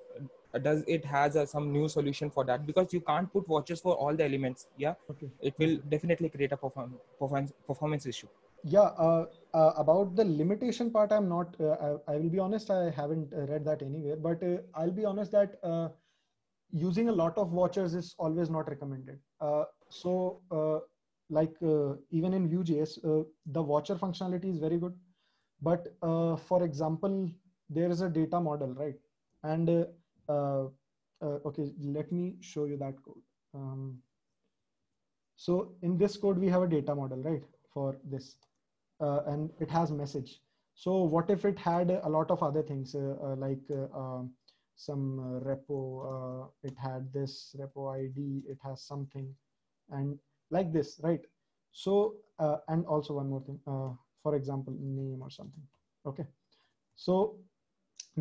does it has uh, some new solution for that because you can't put watches for all the elements yeah Okay. it will definitely create a perform- performance performance issue Yeah, uh, uh, about the limitation part, I'm not, uh, I, I will be honest, I haven't uh, read that anywhere, but uh, I'll be honest that uh, using a lot of watchers is always not recommended. Uh, so, uh, like uh, even in Vue.js, uh, the watcher functionality is very good. But uh, for example, there is a data model, right? And uh, uh, uh, okay, let me show you that code. Um, so in this code, we have a data model, right? For this, uh, and it has message. So what if it had a lot of other things uh, uh, like uh, um, some uh, repo? Uh, it had this repo ID. It has something, and like this, right? So uh, and also one more thing. Uh, for example, name or something. Okay. So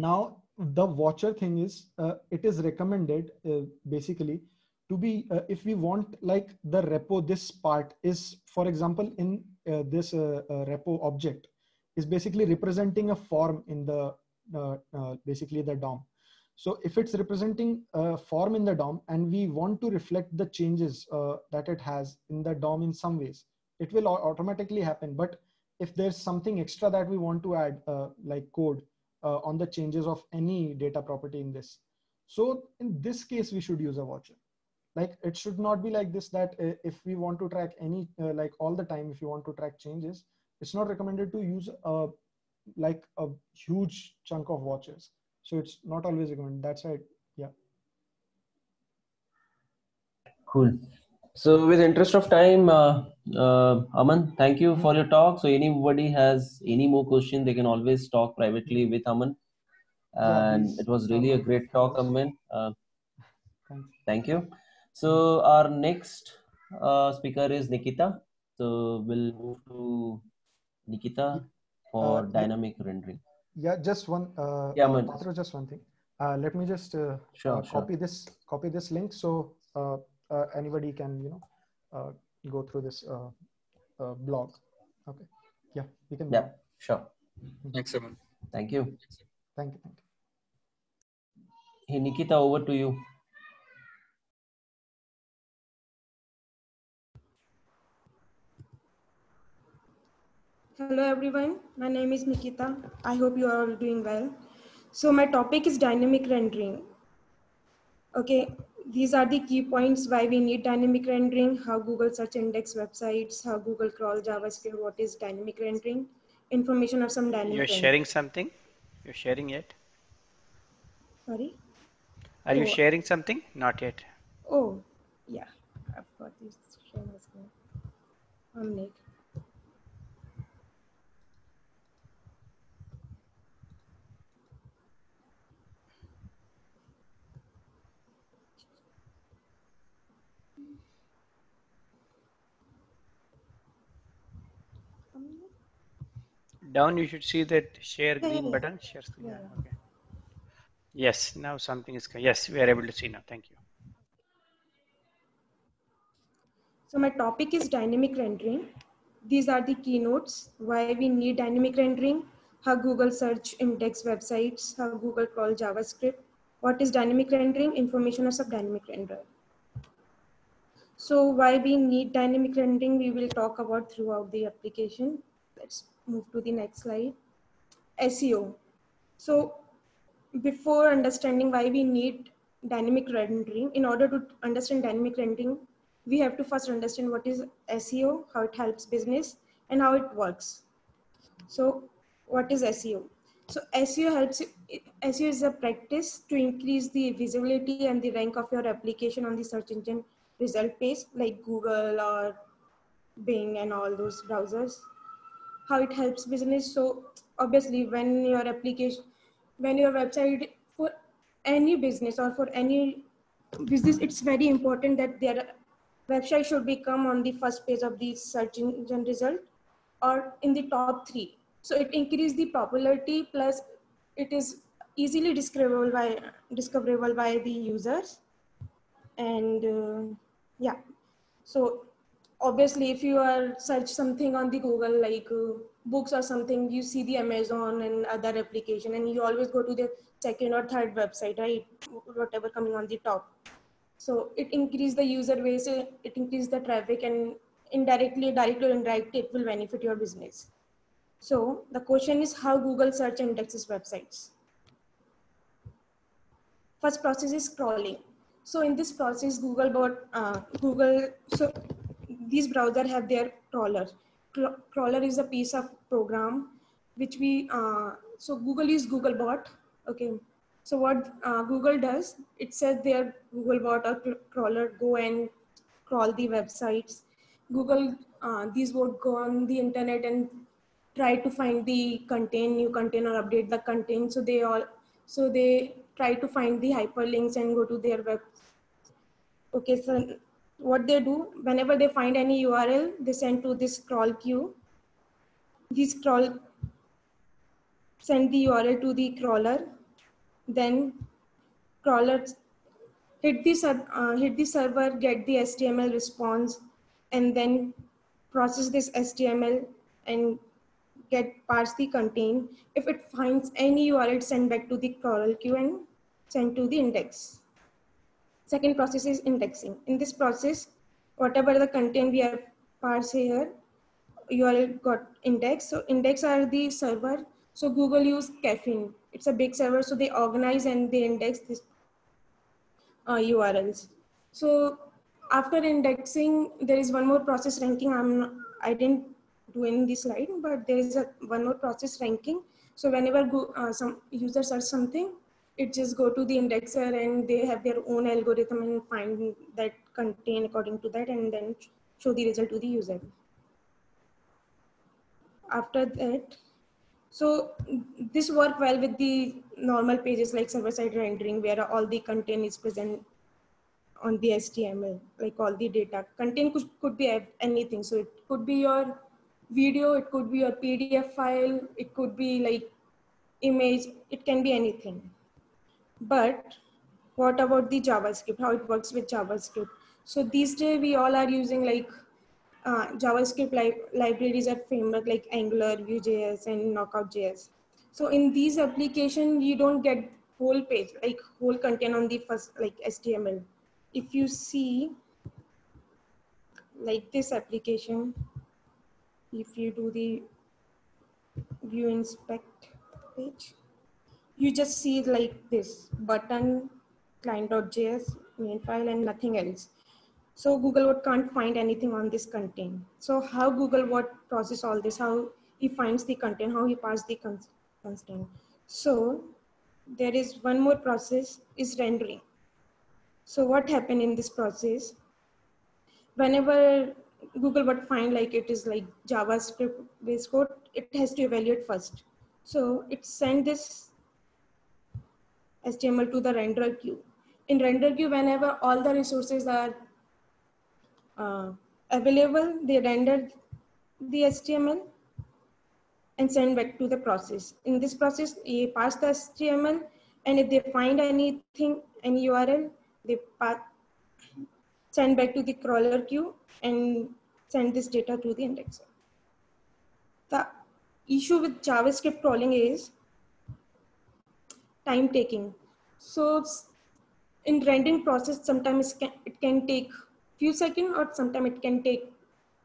now the watcher thing is uh, it is recommended uh, basically to be uh, if we want like the repo this part is for example in uh, this uh, uh, repo object is basically representing a form in the basically the dom. So if it's representing a form in the dom and we want to reflect the changes that it has in the dom in some ways it will automatically happen. But if there's something extra that we want to add like code uh, on the changes of any data property in this. So in this case we should use a watcher like it should not be like this that uh, if we want to track any uh, like all the time if you want to track changes it's not recommended to use a like a huge chunk of watches so it's not always recommended. That's right yeah. Cool. So with interest of time, uh, uh, Aman, thank you for your talk. So anybody has any more question, they can always talk privately with Aman. And it was really a great talk. Aman. Uh, thank you. So our next uh, speaker is Nikita. So we'll move to Nikita for Uh, yeah. dynamic rendering. yeah just one uh, Yeah, Aman. Just one thing uh, let me just uh, Sure, uh, sure. copy this copy this link so uh, anybody can you know uh, go through this uh, uh, blog okay yeah we can Yeah, sure. Thanks, everyone Thank you. thank you thank you Hey, Nikita, over to you. Hello everyone, my name is Nikita. I hope you are all doing well. So my topic is dynamic rendering. Okay, these are the key points why we need dynamic rendering, how Google search index websites, how Google crawl JavaScript, what is dynamic rendering, information of some dynamic You're rendering. sharing something? You're sharing yet? Sorry? Are you Oh. sharing something? Not yet. Oh, yeah, I've got this sharing the screen. I'm Nick. Down, you should see that share green button. Share screen. Yeah, okay. Yes, now something is. Yes, we are able to see now. Thank you. So my topic is dynamic rendering. These are the keynotes, why we need dynamic rendering, how Google search index websites, how Google crawl JavaScript, what is dynamic rendering, information of sub dynamic render. So why we need dynamic rendering, we will talk about throughout the application. Let's move to the next slide. SEO. So before understanding why we need dynamic rendering, in order to understand dynamic rendering, we have to first understand what is SEO, how it helps business, and how it works. So what is SEO? So SEO helps, SEO is a practice to increase the visibility and the rank of your application on the search engine result page like Google or Bing and all those browsers. How it helps business. So obviously when your application, when your website for any business or for any business, it's very important that their website should become on the first page of the search engine result or in the top three. So it increases the popularity plus it is easily discoverable by discoverable by the users. And uh, yeah, so obviously if you are search something on the Google like uh, books or something, you see the Amazon and other application and you always go to the second or third website, right? Whatever coming on the top. So it increase the user base, it increase the traffic and indirectly, directly or indirectly, it will benefit your business. So the question is how Google search indexes websites. First process is crawling. So in this process, Google bot, uh, Google, so these browser have their crawler. Crawler is a piece of program which we, uh, so Google is Googlebot. Okay. So what uh, Google does, it says their Googlebot or crawler go and crawl the websites. Google, uh, these would go on the internet and try to find the content, new content or update the content. So they all, so they try to find the hyperlinks and go to their web. Okay, so what they do, whenever they find any URL, they send to this crawl queue. This crawl send the URL to the crawler. Then crawler hit the, uh, hit the server, get the HTML response, and then process this HTML and get parse the content. If it finds any URL, send back to the crawl queue and send to the index. Second process is indexing. In this process, whatever the content we have parsed here, URL got index. So index are the server. So Google use Caffeine. It's a big server, so they organize and they index this uh, URLs. So after indexing, there is one more process ranking. I'm I didn't do in this slide, but there is a one more process ranking. So whenever go, uh, some user search something, it just go to the indexer and they have their own algorithm and find that contain according to that and then show the result to the user. After that, so this work well with the normal pages like server-side rendering where all the content is present on the HTML, like all the data. Content could, could be anything. So it could be your video, it could be your PDF file, it could be like image, it can be anything. But what about the JavaScript, how it works with JavaScript? So these days we all are using like uh, JavaScript li libraries or framework like Angular, Vue.js and Knockout.js. So in these applications, you don't get whole page, like whole content on the first like HTML. If you see like this application, if you do the view inspect page, you just see like this button client.js main file and nothing else. So Googlebot can't find anything on this content. So how Googlebot process all this, how he finds the content, how he passes the content. So there is one more process is rendering. So what happened in this process? Whenever Google would find like it is like JavaScript based code, it has to evaluate first. So it send this HTML to the render queue. In render queue, whenever all the resources are uh, available, they render the HTML and send back to the process. In this process, you pass the HTML and if they find anything, any URL, they pass, send back to the crawler queue and send this data to the indexer. The issue with JavaScript crawling is time taking. So in rendering process, sometimes it can, it can take few seconds or sometimes it can take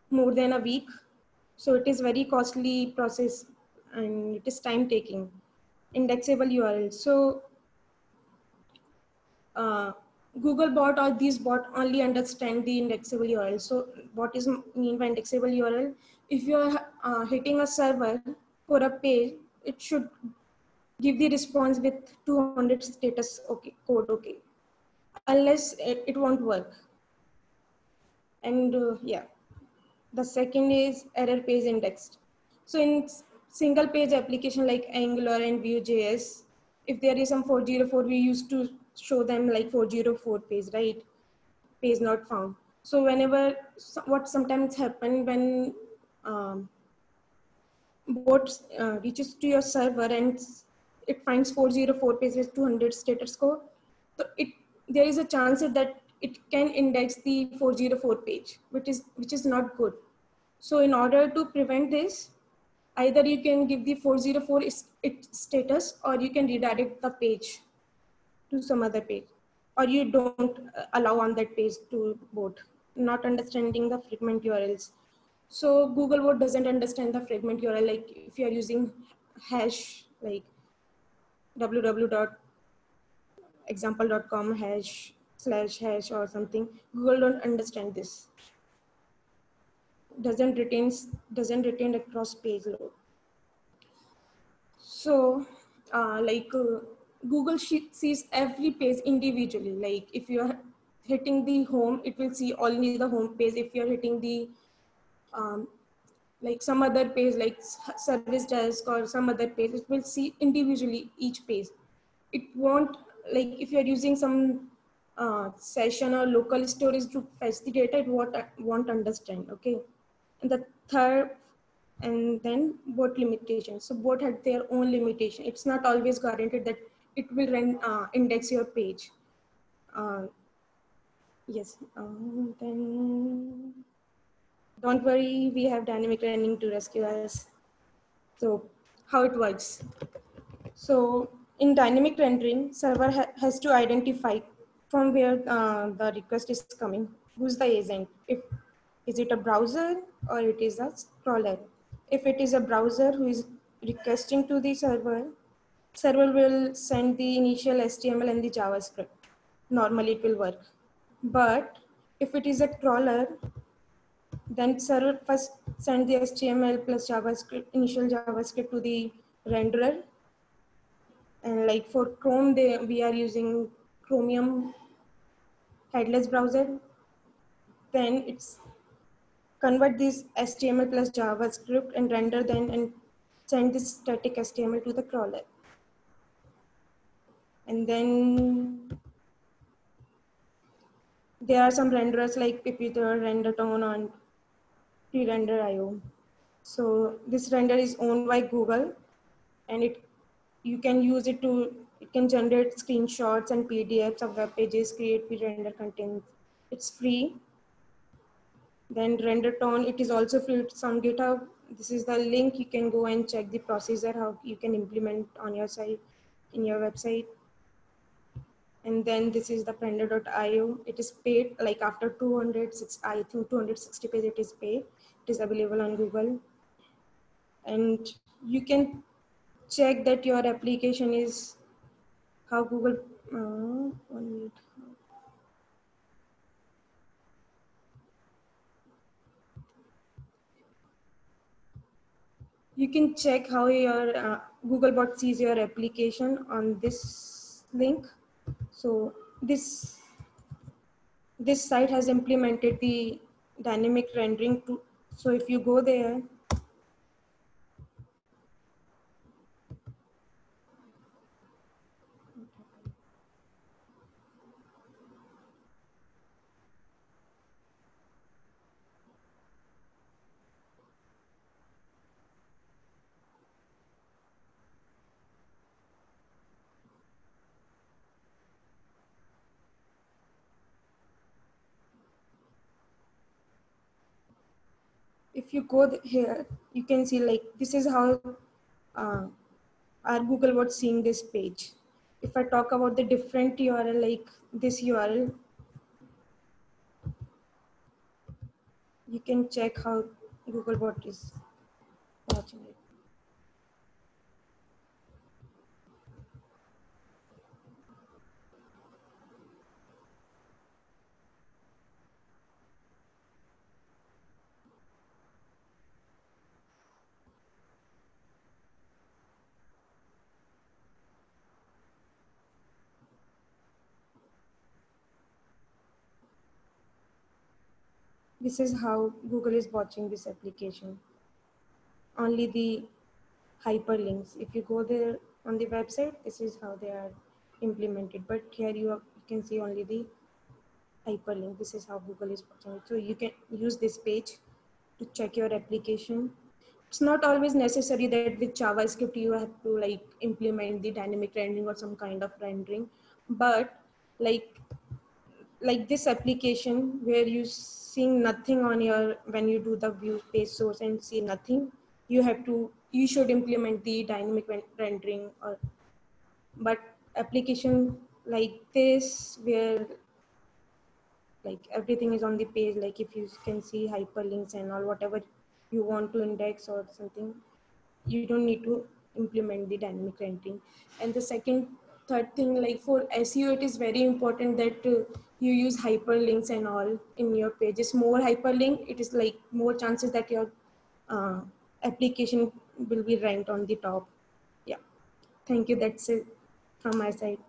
more than a week. So it is very costly process and it is time taking. Indexable URL. So uh, Google bot or these bot only understand the indexable URL. So what is mean by indexable URL? If you're uh, hitting a server for a page, it should give the response with 200 status okay code okay. Unless it, it won't work. And uh, yeah. The second is error page indexed. So in single page application like angular and vue.js if there is some 404 we used to show them like 404 page right? Page not found. So whenever what sometimes happen when um, bot uh, reaches to your server and it finds 404 page with 200 status code so it there is a chance that it can index the 404 page which is which is not good. So in order to prevent this either you can give the 404 status or you can redirect the page to some other page or you don't uh, allow on that page to bot not understanding the fragment urls so google bot doesn't understand the fragment url like if you are using hash like www.example.com hash slash hash or something google don't understand this doesn't retain doesn't retain across page load so uh, like uh, Google sees every page individually. Like if you're hitting the home, it will see only the home page. If you're hitting the um, like some other page like service desk or some other page, it will see individually each page. It won't like if you're using some uh, session or local storage to fetch the data, it won't, won't understand. Okay. And the third and then both limitations. So both had their own limitation. It's not always guaranteed that it will run uh, index your page. Uh, yes, um, then don't worry, we have dynamic rendering to rescue us. So how it works. So in dynamic rendering, server ha has to identify from where uh, the request is coming, who's the agent. If is it a browser or it is a crawler. If it is a browser who is requesting to the server, server will send the initial HTML and the JavaScript. Normally it will work. But if it is a crawler, then server first send the HTML plus JavaScript, initial JavaScript to the renderer. And like for Chrome, they, we are using Chromium headless browser. Then it's convert this HTML plus JavaScript and render then and send this static HTML to the crawler and then there are some renderers like Puppeteer, Rendertron, and pre-render IO. So this render is owned by Google, and it you can use it to it can generate screenshots and PDFs of web pages, create pre-render content. It's free. Then Rendertron, it is also free. It's on GitHub. This is the link. You can go and check the procedure how you can implement on your site in your website and then this is the render.io it is paid like after 206 i think 260 pages it is paid it is available on google. And you can check that your application is how google uh, you can check how your uh, googlebot sees your application on this link. So this, this site has implemented the dynamic rendering to, so if you go there, if you go here, you can see like this is how uh, our Google was seeing this page. If I talk about the different URL like this URL, you can check how Googlebot is watching it. This is how Google is watching this application. Only the hyperlinks. If you go there on the website, this is how they are implemented. But here you, have, you can see only the hyperlink. This is how Google is watching it. So you can use this page to check your application. It's not always necessary that with JavaScript you have to like implement the dynamic rendering or some kind of rendering. But like like this application where you seeing nothing on your when you do the view page source and see nothing you have to you should implement the dynamic rendering or but application like this where like everything is on the page like if you can see hyperlinks and all whatever you want to index or something you don't need to implement the dynamic rendering. And the second third thing like for seo it is very important that uh, you use hyperlinks and all in your pages. More hyperlink it is like more chances that your uh, application will be ranked on the top. Yeah. Thank you. That's it from my side.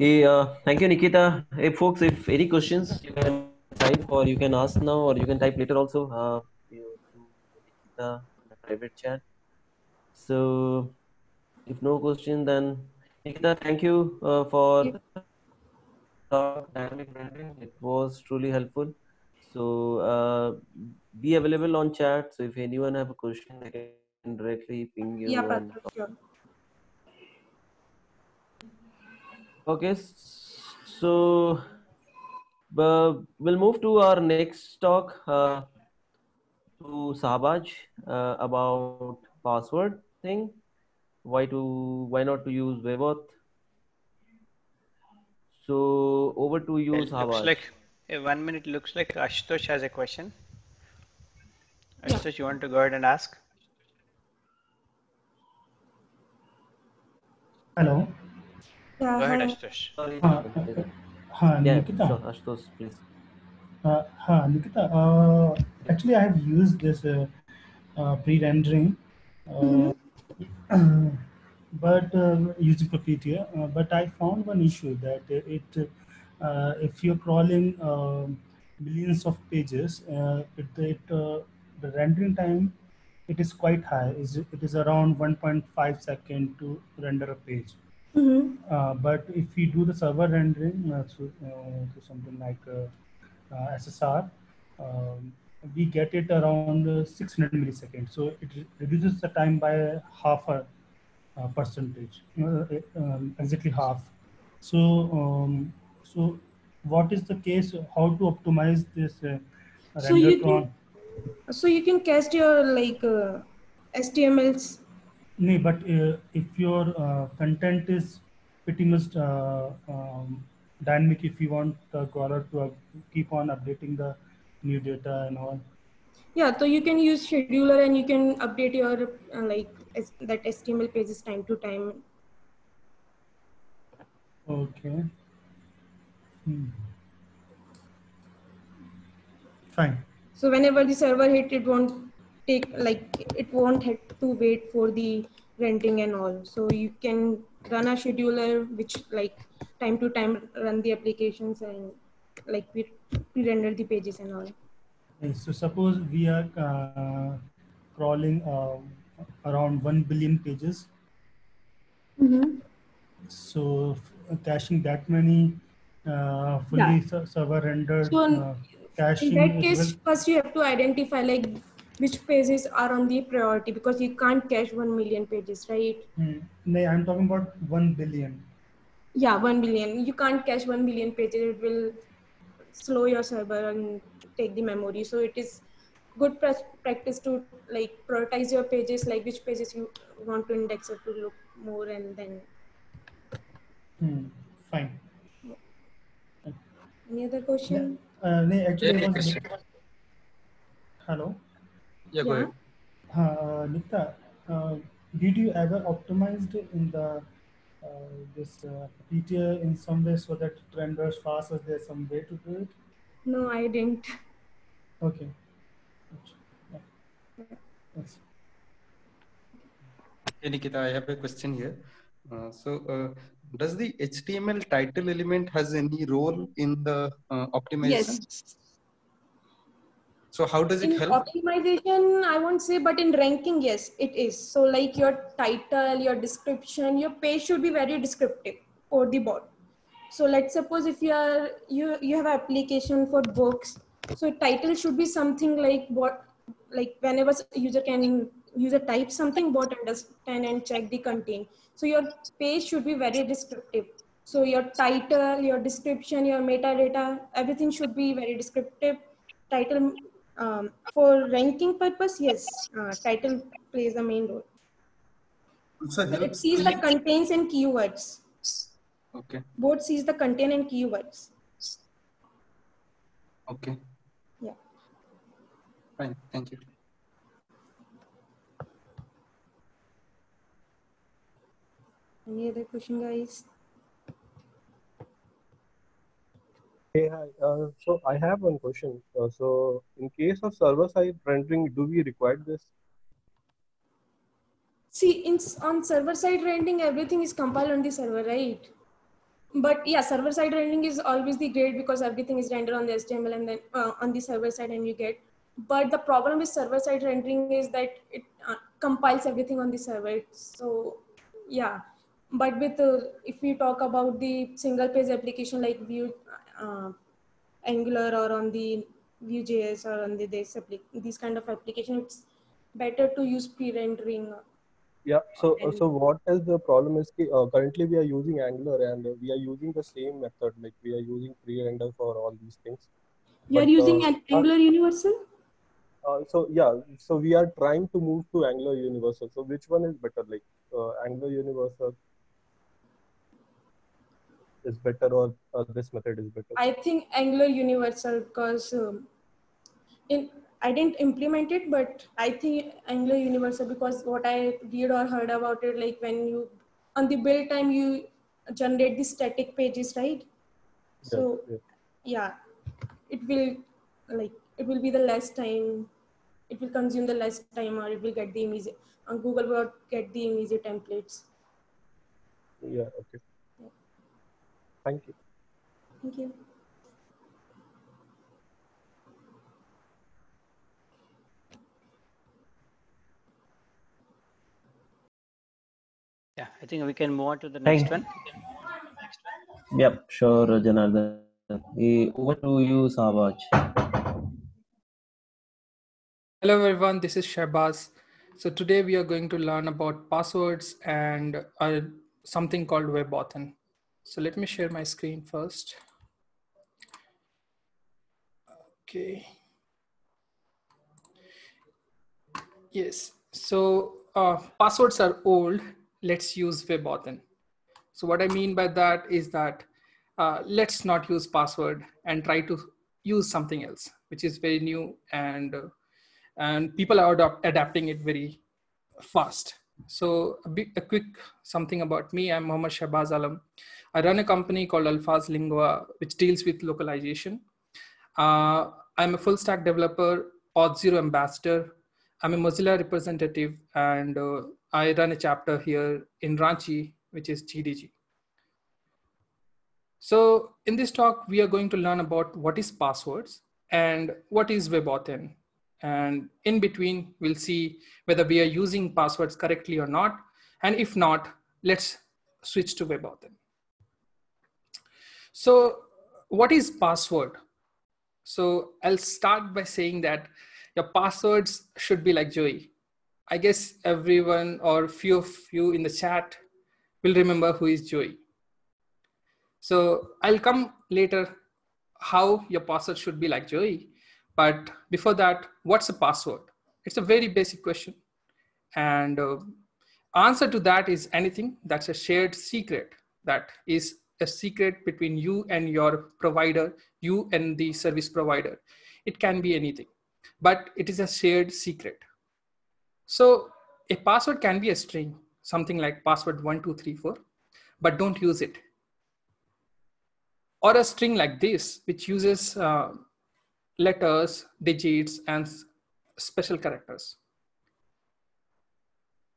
Hey, uh, thank you, Nikita. Hey, folks, if any questions, you can type or you can ask now or you can type later also. Uh, to Nikita in the private chat. So, if no question, then Nikita, thank you uh, for the dynamic rendering. It was truly helpful. So, uh, be available on chat. So, if anyone have a question, they can directly ping you. yeah and- Patrick, sure. Okay, so uh, we'll move to our next talk uh, to Shahbaz uh, about password thing. Why to why not to use Webauth? So over to you, Well, looks like uh, one minute looks like Ashutosh has a question. Yeah. Ashutosh, you want to go ahead and ask? Hello. yeah Go ahead, hi. Ashutosh. Sorry, Uh, Nikita. Yeah, Nikita. sure, Ashutosh, please. Uh, hi, Nikita. Uh, actually, I have used this uh, uh, pre-rendering, uh, [clears throat] but uh, using Puppeteer. Uh, but I found one issue that it, uh, if you're crawling um millions of pages, uh, it, it uh, the rendering time it is quite high. Is it is around 1.5 second to render a page. Mhm. Uh, but if we do the server rendering to something like uh, uh, SSR, um, we get it around uh, 600 milliseconds. So it reduces the time by half a uh, percentage, uh, um, exactly half. So, um, so what is the case? How to optimize this uh, So you can- so you can cast your like uh, htmls No, but uh, if your uh, content is pretty much uh, um, dynamic, if you want the crawler to uh, keep on updating the new data and all. yeah so you can use scheduler and you can update your uh, like that html pages time to time Okay. Hmm. Fine. so whenever the server hit it won't take like it won't have to wait for the renting and all so you can run a scheduler which like time to time run the applications and like we pre-render the pages and all So suppose we are uh, crawling uh, around 1 billion pages. So caching that many uh, fully Yeah. server rendered So, uh, caching in that case well- first you have to identify like which pages are on the priority because you can't cache 1 million pages right Hmm. No, I'm talking about 1 billion. yeah 1 billion you can't cache 1 billion pages it will slow your server and take the memory so it is good pra- practice to like prioritize your pages like which pages you want to index or to look more and then Hmm. Fine. any other question Uh, no, actually, Yeah, was question. Hello. Yeah, go Yeah. ahead. Uh, Nikta, uh, did you ever optimized in the uh, this uh, PTA in some way so that it renders fast? Is there some way to do it? No, I didn't. Okay. Yeah. Thanks. Hey Nikita, I have a question here. Uh, so, uh, does the HTML title element has any role in the uh, optimization? Yes. So, how does it in help? optimization i won't say but in ranking yes it is. So like your title your description your page should be very descriptive for the bot so let's suppose if you are you you have application for books so title should be something like what like whenever user can user type something bot understand and check the content. So your page should be very descriptive. So your title your description your metadata everything should be very descriptive. Title um, for ranking purpose, yes, uh, title plays the main role. But it sees the the- contents and keywords. Okay. Both sees the content and keywords. Okay. Yeah. Fine. Thank you. Any other question, guys? Hey, hi. Uh, so I have one question. Uh, so in case of server-side rendering, do we require this? See, in, on server side rendering, everything is compiled on the server, right? But yeah, server side rendering is always the great because everything is rendered on the HTML and then uh, on the server side, and you get. But the problem with server side rendering is that it uh, compiles everything on the server. So yeah, but with uh, if we talk about the single page application like Vue, uh, Angular, or on the Vue.js or on the this these kind of application, it's better to use pre-rendering Yeah. So uh, And- so what is the problem is ki, uh, currently we are using Angular and uh, we are using the same method. Like we are using pre-render for all these things. You are using uh, an Angular Universal? Uh, so yeah. So we are trying to move to Angular Universal. So which one is better? Like uh, Angular Universal is better or uh, this method is better? I think Angular Universal because um, in I didn't implement it, but I think Angular Universal because what I read or heard about it, like when you on the build time you generate the static pages, right? So yeah. yeah, it will like it will be the less time. It will consume the less time, or it will get the immediate. On Google will get the immediate templates. Yeah. Okay. Thank you. Thank you. Yeah, I think we can move on to the next Thank- next one. Yep, sure, Janardhan. Over to you, Shahbaz. Hello everyone, this is Shahbaz. So today we are going to learn about passwords and uh, something called WebAuthn. So let me share my screen first. Okay. Yes, so uh, passwords are old. Let's use WebAuthn. So what I mean by that is that uh, let's not use password and try to use something else, which is very new and uh, and people are adapting it very fast. So a, a quick something about me. I'm Mohammad Shahbaz Alam. I run a company called Alphaz Lingua, which deals with localization. Uh, I'm a full stack developer, Auth0 ambassador. I'm a Mozilla representative, and uh, I run a chapter here in Ranchi, which is GDG. So in this talk, we are going to learn about what is passwords and what is WebAuthn. And in between, we'll see whether we are using passwords correctly or not. And if not, let's switch to WebAuthn. So what is password? So I'll start by saying that your passwords should be like Joey. I guess everyone or few of you in the chat will remember who is Joey. So I'll come later how your password should be like Joey. But before that, what's a password? It's a very basic question. And uh, answer to that is anything that's a shared secret that is a secret between you and your provider you and the service provider. It can be anything, but it is a shared secret. So a password can be a string, something like password one, two, three, four, but don't use it. Or a string like this, which uses uh, letters, digits, and special characters.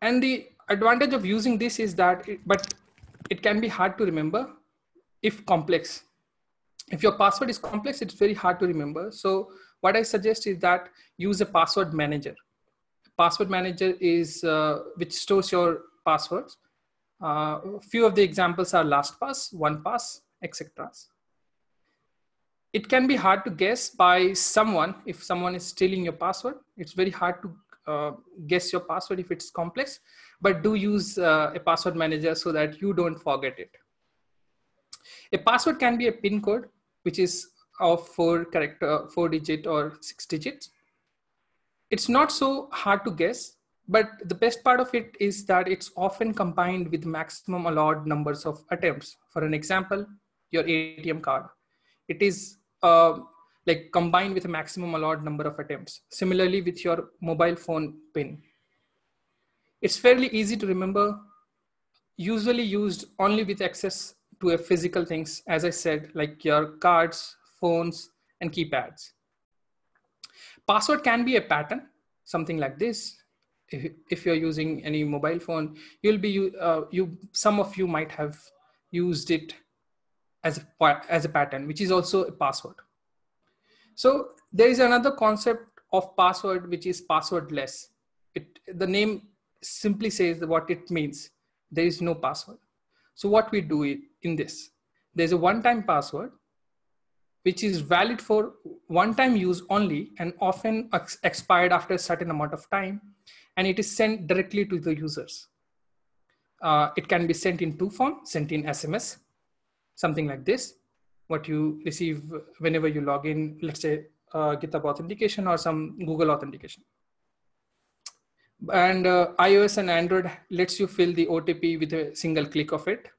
And the advantage of using this is that, it, but it can be hard to remember if complex. If your password is complex, it's very hard to remember. So what I suggest is that use a password manager. Password manager is uh, which stores your passwords. Uh, few of the examples are LastPass, OnePass, etc. It can be hard to guess by someone if someone is stealing your password. It's very hard to uh, guess your password if it's complex, but do use uh, a password manager so that you don't forget it. A password can be a PIN code, which is of four character, four digit or six digits. It's not so hard to guess, but the best part of it is that it's often combined with maximum allowed numbers of attempts. For an example, your ATM card. It is uh, like combined with a maximum allowed number of attempts. Similarly with your mobile phone PIN. It's fairly easy to remember, usually used only with access to a physical things, as I said, like your cards, phones, and keypads. Password can be a pattern, something like this. If, if you're using any mobile phone, you'll be, uh, you, some of you might have used it as a, as a pattern, which is also a password. So there is another concept of password, which is passwordless. It, the name simply says what it means. There is no password. So what we do in this, there's a one-time password, which is valid for one-time use only and often ex expired after a certain amount of time. And it is sent directly to the users. Uh, it can be sent in two form, sent in SMS, something like this, what you receive whenever you log in, let's say uh, GitHub authentication or some Google authentication. And uh, iOS and Android lets you fill the OTP with a single click of it.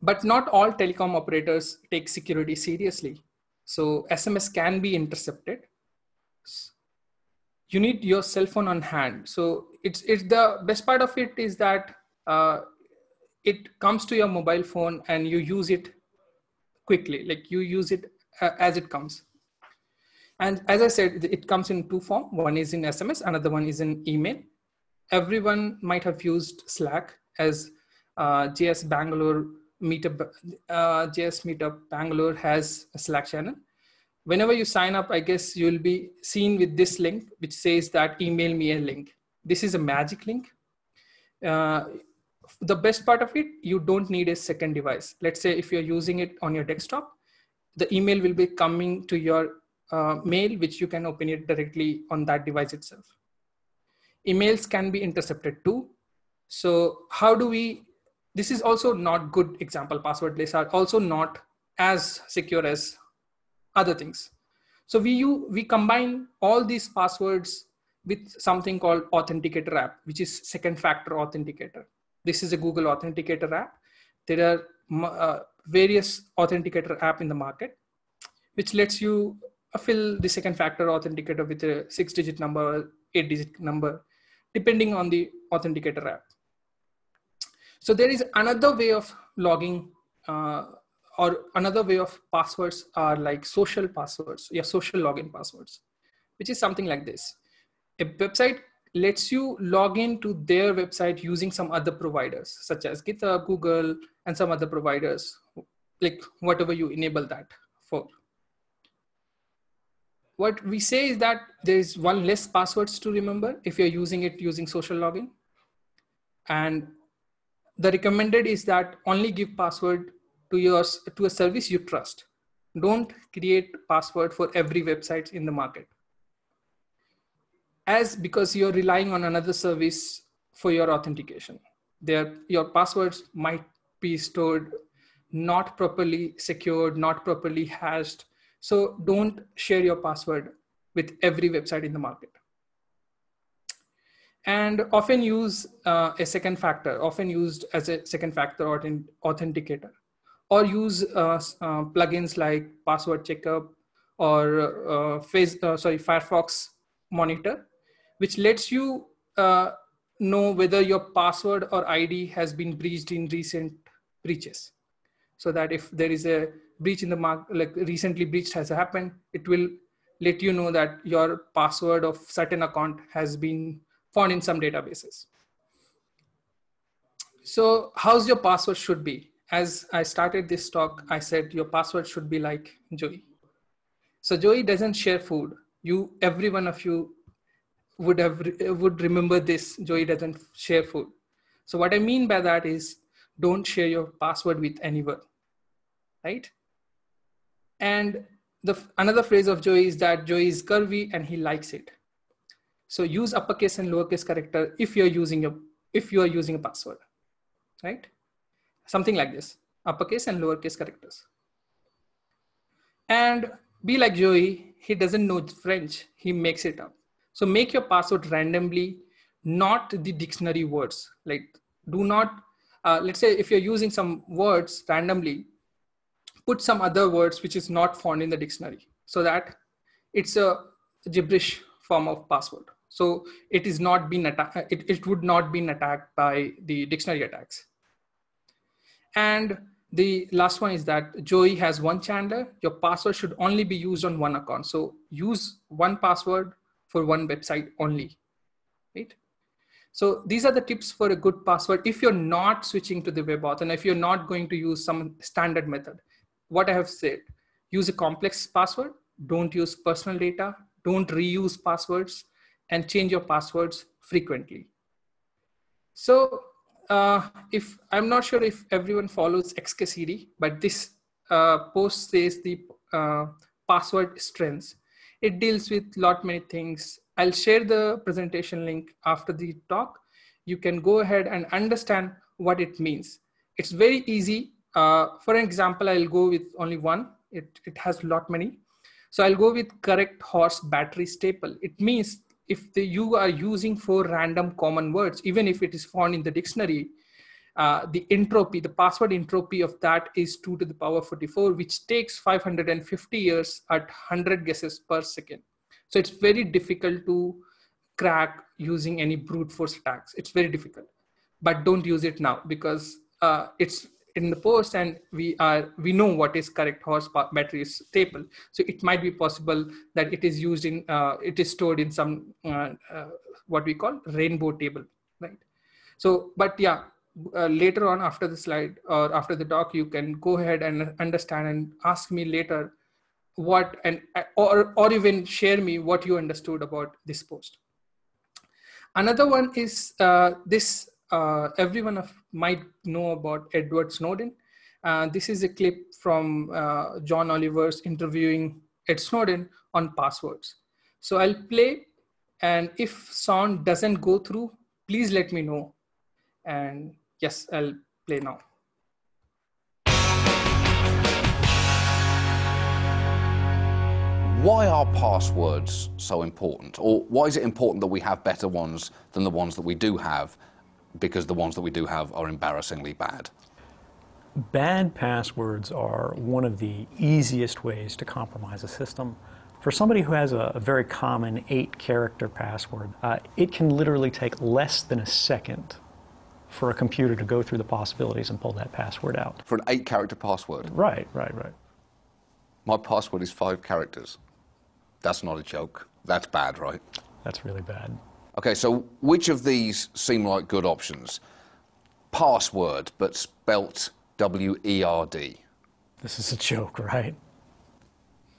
But not all telecom operators take security seriously. So SMS can be intercepted. You need your cell phone on hand. So it's, it's the best part of it is that uh, it comes to your mobile phone and you use it quickly, like you use it uh, as it comes. And as I said, it comes in two form. One is in SMS, another one is in email. Everyone might have used Slack as uh, JS Bangalore Meetup, uh, JS Meetup Bangalore has a Slack channel. Whenever you sign up, I guess you'll be seen with this link, which says that email me a link. This is a magic link. Uh, the best part of it, you don't need a second device. Let's say if you're using it on your desktop, the email will be coming to your uh, mail, which you can open it directly on that device itself. Emails can be intercepted too. So how do we, this is also not good example, passwordless are also not as secure as other things. So we, you, we combine all these passwords with something called authenticator app, which is second factor authenticator. This is a Google authenticator app. There are uh, various authenticator app in the market, which lets you fill the second factor authenticator with a six digit number, eight digit number, depending on the authenticator app. So there is another way of logging uh, or another way of passwords are like social passwords, yeah, social login passwords, which is something like this. A website lets you log in to their website using some other providers such as GitHub, Google, and some other providers, like whatever you enable that for what we say is that there is one less passwords to remember if you're using it using social login. And the recommended is that only give password to yours to a service you trust. Don't create password for every website in the market. As because you're relying on another service for your authentication. Your passwords might be stored not properly secured, not properly hashed, so don't share your password with every website in the market. And often use uh, a second factor, often used as a second factor or authenticator. or use uh, uh, plugins like password checkup or uh, face, uh, sorry, Firefox monitor, which lets you uh, know whether your password or ID has been breached in recent breaches. So that if there is a breach in the mark, like recently breached has happened, it will let you know that your password of certain account has been found in some databases. So how's your password should be? As I started this talk, I said your password should be like Joey. So Joey doesn't share food. You, every one of you would have would remember this. Joey doesn't share food. So what I mean by that is don't share your password with anyone, right? And the another phrase of Joey is that Joey is curvy and he likes it. So use uppercase and lowercase character if you're using a if you are using a password, right? Something like this, uppercase and lowercase characters. And be like Joey, he doesn't know French, he makes it up. So make your password randomly, not the dictionary words. Like do not, uh, let's say if you're using some words randomly, put some other words which is not found in the dictionary so that it's a gibberish form of password. So it is not been attacked, it, it would not been attacked by the dictionary attacks. And the last one is that Joey has one Chandler. Your password should only be used on one account. So use one password for one website only, right? So these are the tips for a good password. If you're not switching to the WebAuthn and if you're not going to use some standard method, what I have said, use a complex password, don't use personal data, don't reuse passwords, and change your passwords frequently. So uh, if I'm not sure if everyone follows XKCD, but this uh, post says the uh, password strengths. It deals with lot many things. I'll share the presentation link after the talk. You can go ahead and understand what it means. It's very easy. Uh, for example, I'll go with only one. It, it has lot many. So I'll go with correct horse battery staple. It means if the, you are using four random common words, even if it is found in the dictionary, uh, the entropy, the password entropy of that is 2 to the power 44, which takes 550 years at 100 guesses per second. So it's very difficult to crack using any brute force attacks. It's very difficult, but don't use it now because uh, it's in the post and we are we know what is correct horse battery staple so it might be possible that it is used in uh, it is stored in some uh, uh, what we call rainbow table right so but yeah uh, later on after the slide or after the talk you can go ahead and understand and ask me later what and or or even share me what you understood about this post another one is uh, this uh, everyone of, might know about Edward Snowden. Uh, this is a clip from uh, John Oliver's interviewing Ed Snowden on passwords. So I'll play, and if sound doesn't go through, please let me know. And yes, I'll play now. Why are passwords so important? Or why is it important that we have better ones than the ones that we do have? because the ones that we do have are embarrassingly bad? Bad passwords are one of the easiest ways to compromise a system. For somebody who has a, a very common eight character password, uh, it can literally take less than a second for a computer to go through the possibilities and pull that password out. For an eight character password? Right, right, right. My password is five characters. That's not a joke. That's bad, right? That's really bad. Okay, so which of these seem like good options? Password, but spelt W E R D. This is a joke, right?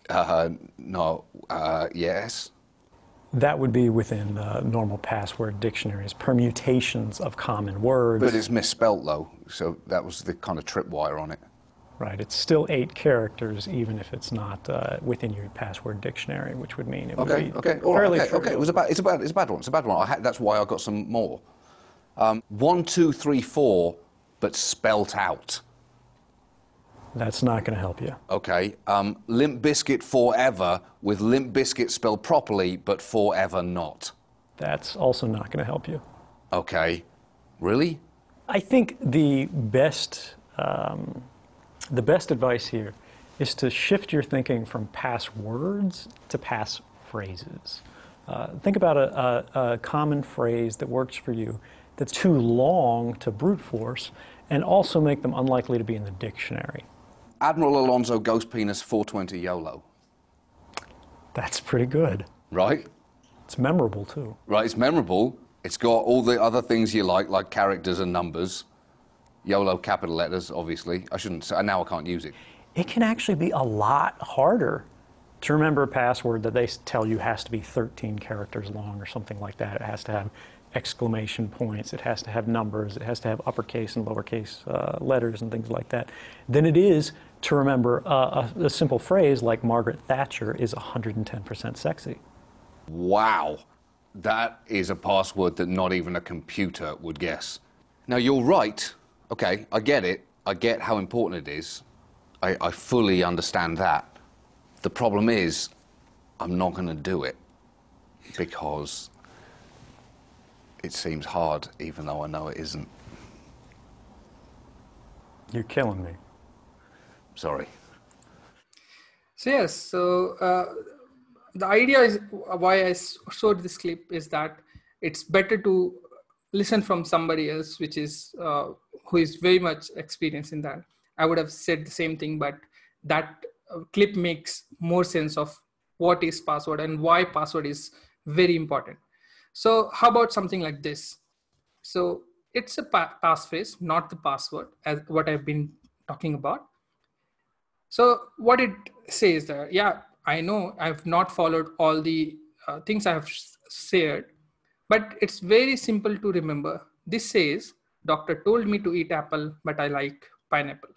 Uh, no, uh, yes. That would be within uh, normal password dictionaries, permutations of common words. But it's misspelt though, so that was the kind of tripwire on it. Right, it's still eight characters, even if it's not uh, within your password dictionary, which would mean it would okay, be okay, all right, okay, okay. It was a bad, it's a bad, it's a bad one. It's a bad one. that's why I got some more. Um, one, two, three, four, but spelt out. That's not going to help you. Okay. Um, Limp Bizkit forever with Limp Bizkit spelled properly, but forever not. That's also not going to help you. Okay. Really? I think the best um, the best advice here is to shift your thinking from past words to pass phrases. Uh, think about a, a, a common phrase that works for you that's too long to brute force and also make them unlikely to be in the dictionary. Admiral Alonso Ghost Penis 420 YOLO. That's pretty good. Right? It's memorable too. Right, it's memorable. It's got all the other things you like, like characters and numbers. YOLO capital letters, obviously. I shouldn't say, now I can't use it. It can actually be a lot harder to remember a password that they tell you has to be 13 characters long or something like that. It has to have exclamation points, it has to have numbers, it has to have uppercase and lowercase uh, letters and things like that, than it is to remember uh, a, a simple phrase like Margaret Thatcher is 110% sexy. Wow. That is a password that not even a computer would guess. Now, you're right. Okay, I get it. I get how important it is. I, I fully understand that. The problem is, I'm not going to do it because it seems hard, even though I know it isn't. You're killing me. Sorry. So yes, so uh, the idea is why I showed this clip is that it's better to listen from somebody else, which is uh, who is very much experienced in that. I would have said the same thing, but that uh, clip makes more sense of what is password and why password is very important. So how about something like this? So it's a pa passphrase, not the password, as what I've been talking about. So what it says there, yeah, I know I've not followed all the uh, things I have shared, but it's very simple to remember. This says, doctor told me to eat apple, but I like pineapple.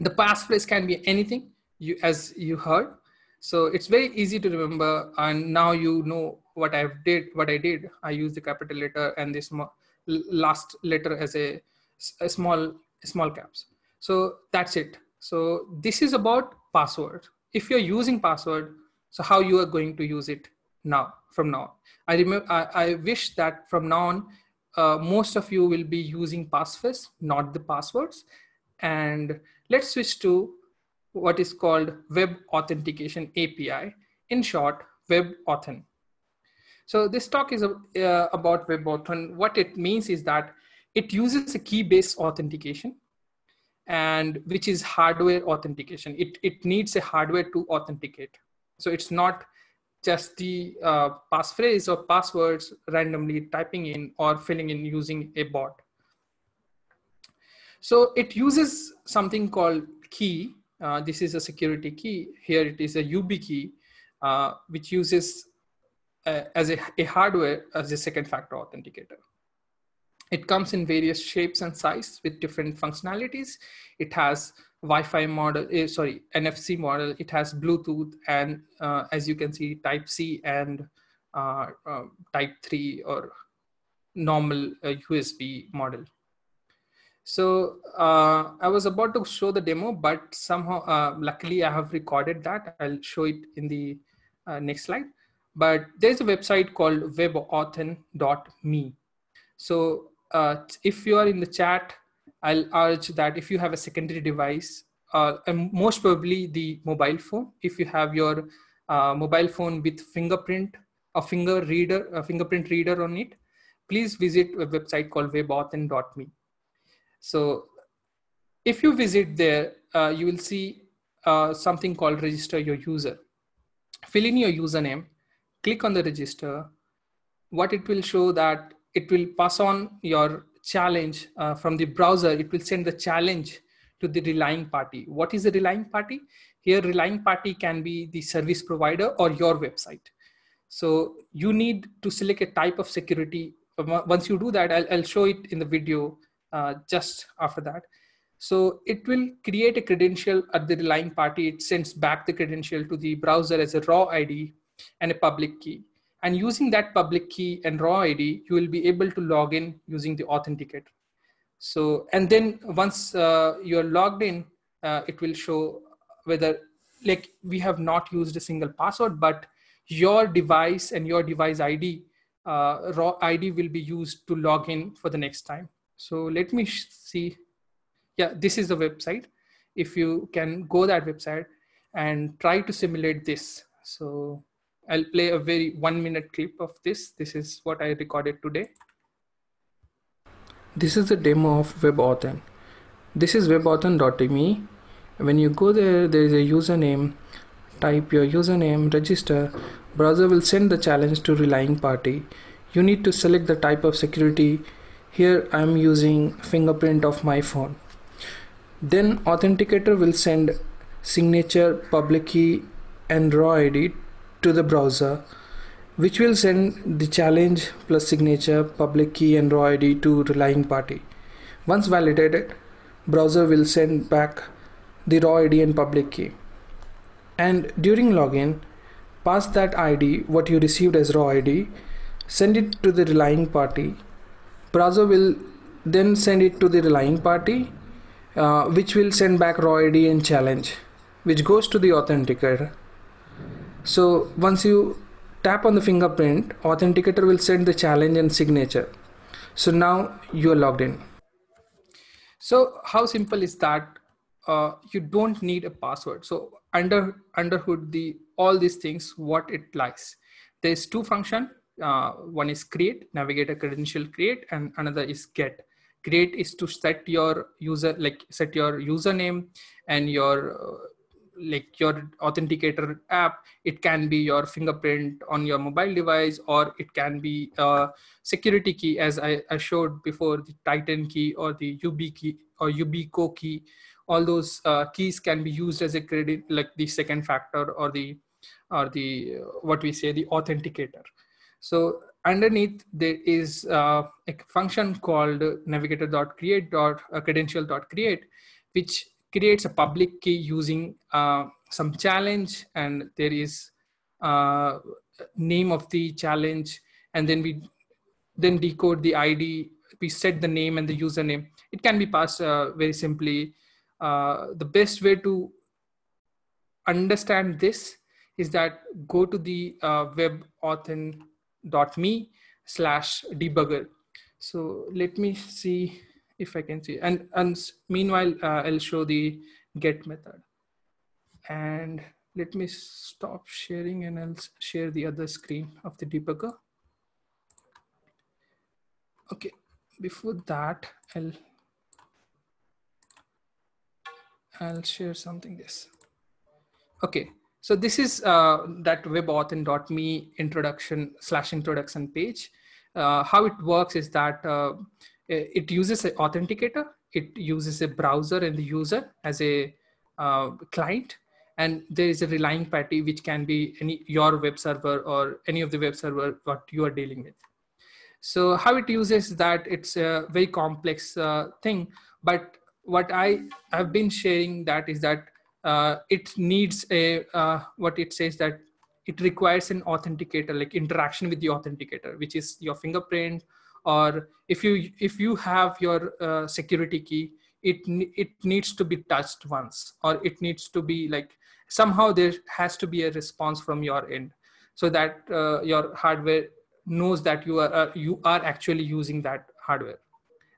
The passphrase can be anything, you as you heard. So it's very easy to remember, and now you know what I've did. What I did, I used the capital letter and this last letter as a, a small small caps. So that's it. So this is about password. If you're using password, so how you are going to use it now from now. I remember. I, I wish that from now on, uh, most of you will be using passphrase, not the passwords. And let's switch to what is called Web Authentication API. In short, Web Authn. So this talk is uh, about WebAuthn. What it means is that it uses a key-based authentication and which is hardware authentication. It, it needs a hardware to authenticate. So it's not just the uh, passphrase or passwords randomly typing in or filling in using a bot. So it uses something called key. Uh, this is a security key. Here it is a YubiKey, uh, which uses uh, as a, a hardware as a second factor authenticator. It comes in various shapes and size with different functionalities. It has Wi-Fi model, uh, sorry, NFC model. It has Bluetooth and uh, as you can see, Type C and uh, uh Type 3 or normal USB uh, model. So uh, I was about to show the demo, but somehow, luckily I have recorded that. I'll show it in the next slide but there's a website called webauthn.me. So uh, if you are in the chat, I'll urge that if you have a secondary device, uh, and most probably the mobile phone, if you have your uh, mobile phone with fingerprint, a finger reader, a fingerprint reader on it, please visit a website called webauthn.me. So if you visit there, uh, you will see uh, something called register your user. Fill in your username click on the register, what it will show that it will pass on your challenge uh, from the browser. It will send the challenge to the relying party. What is the relying party? Here, relying party can be the service provider or your website. So you need to select a type of security. Once you do that, I'll, I'll show it in the video uh, just after that. So it will create a credential at the relying party. It sends back the credential to the browser as a raw ID and a public key. And using that public key and raw ID, you will be able to log in using the authenticator. So, and then once uh, you're logged in, uh, it will show whether like we have not used a single password, but your device and your device ID, uh, raw ID will be used to log in for the next time. So let me see. Yeah, this is the website. if you can go that website and try to simulate this. So I'll play a very one minute clip of this. This is what I recorded today. This is the demo of WebAuthn. This is webauthn.me. When you go there, there is a username. Type your username, register. Browser will send the challenge to relying party. You need to select the type of security. Here I'm using fingerprint of my phone. Then authenticator will send signature, public key, and raw ID to the browser, which will send the challenge plus signature, public key, and raw ID to relying party. Once validated, browser will send back the raw ID and public key. And during login, pass that ID, what you received as raw ID, send it to the relying party. Browser will then send it to the relying party, uh, which will send back raw ID and challenge, which goes to the authenticator. So once you tap on the fingerprint, authenticator will send the challenge and signature. So now you are logged in. So how simple is that? Uh, you don't need a password. So under under hood, the all these things, what it lies. There's two function. Uh, one is create, navigator credential create, and another is get. Create is to set your user like set your username and your uh, like your authenticator app it can be your fingerprint on your mobile device or it can be a security key as i, I showed before the titan key or the ub key or Yubico key. All those uh, keys can be used as a credit like the second factor or the or the uh, what we say the authenticator. So underneath there is uh, a function called navigator.create dot uh, which creates a public key using uh, some challenge and there is uh, name of the challenge and then we then decode the id we set the name and the username. It can be passed uh, very simply. Uh, the best way to understand this is that go to the uh, webauthn.me slash debugger. So let me see if I can see. And, and meanwhile, uh, I'll show the get method. And let me stop sharing and I'll share the other screen of the debugger. Okay, before that, I'll, I'll share something this. Okay, so this is uh, that webauthn.me introduction slash introduction page. Uh, how it works is that uh, it uses an authenticator it uses a browser and the user as a uh, client. And there is a relying party which can be any your web server or any of the web server what you are dealing with. So how it uses that it's a very complex uh, thing. But what i have been sharing that is that uh, it needs a uh, what it says that it requires an authenticator like interaction with the authenticator which is your fingerprint or if you if you have your uh, security key it it needs to be touched once or it needs to be like somehow there has to be a response from your end so that uh, your hardware knows that you are uh, you are actually using that hardware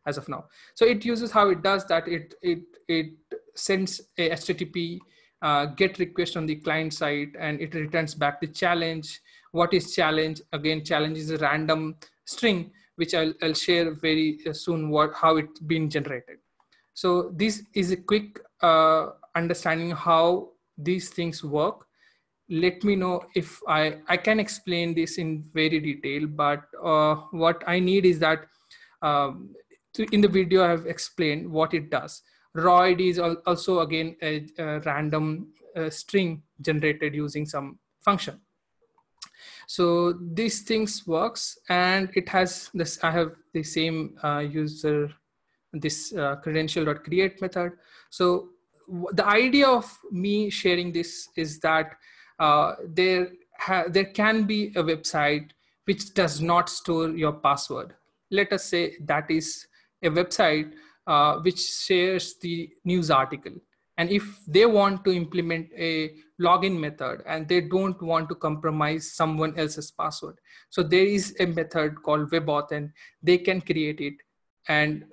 as of now. So it uses how it does that it it it sends a http uh, get request on the client side and it returns back the challenge. What is challenge? Again challenge is a random string which I'll, I'll share very uh, soon what how it's been generated. So this is a quick uh, understanding how these things work. Let me know if I, I can explain this in very detail, but uh, what I need is that um, in the video I have explained what it does. Raw ID is also again a, a random uh, string generated using some function so these things works and it has this i have the same uh, user this uh, credential.create method. So the idea of me sharing this is that uh, there there can be a website which does not store your password. Let us say that is a website uh, which shares the news article and if they want to implement a login method and they don't want to compromise someone else's password. So there is a method called webauthn they can create it. And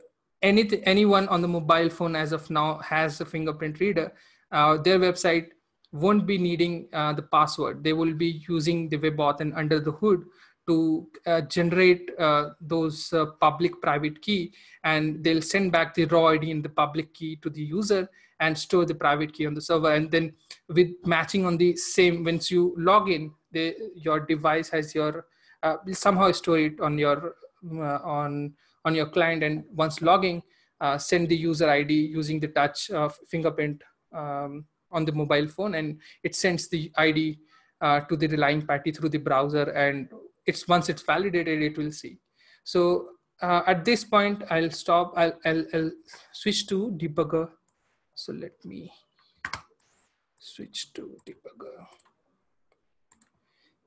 anything, anyone on the mobile phone as of now has a fingerprint reader, uh, their website won't be needing uh, the password. They will be using the WebAuthn under the hood to uh, generate uh, those uh, public private key. And they'll send back the raw ID in the public key to the user and store the private key on the server. And then with matching on the same, once you log in, the, your device has your, uh, somehow store it on your, uh, on, on your client. And once logging, uh, send the user ID using the touch fingerprint um, on the mobile phone. And it sends the ID uh, to the relying party through the browser. And it's once it's validated it will see. So uh, at this point i'll stop. I'll, I'll, I'll switch to debugger so let me switch to debugger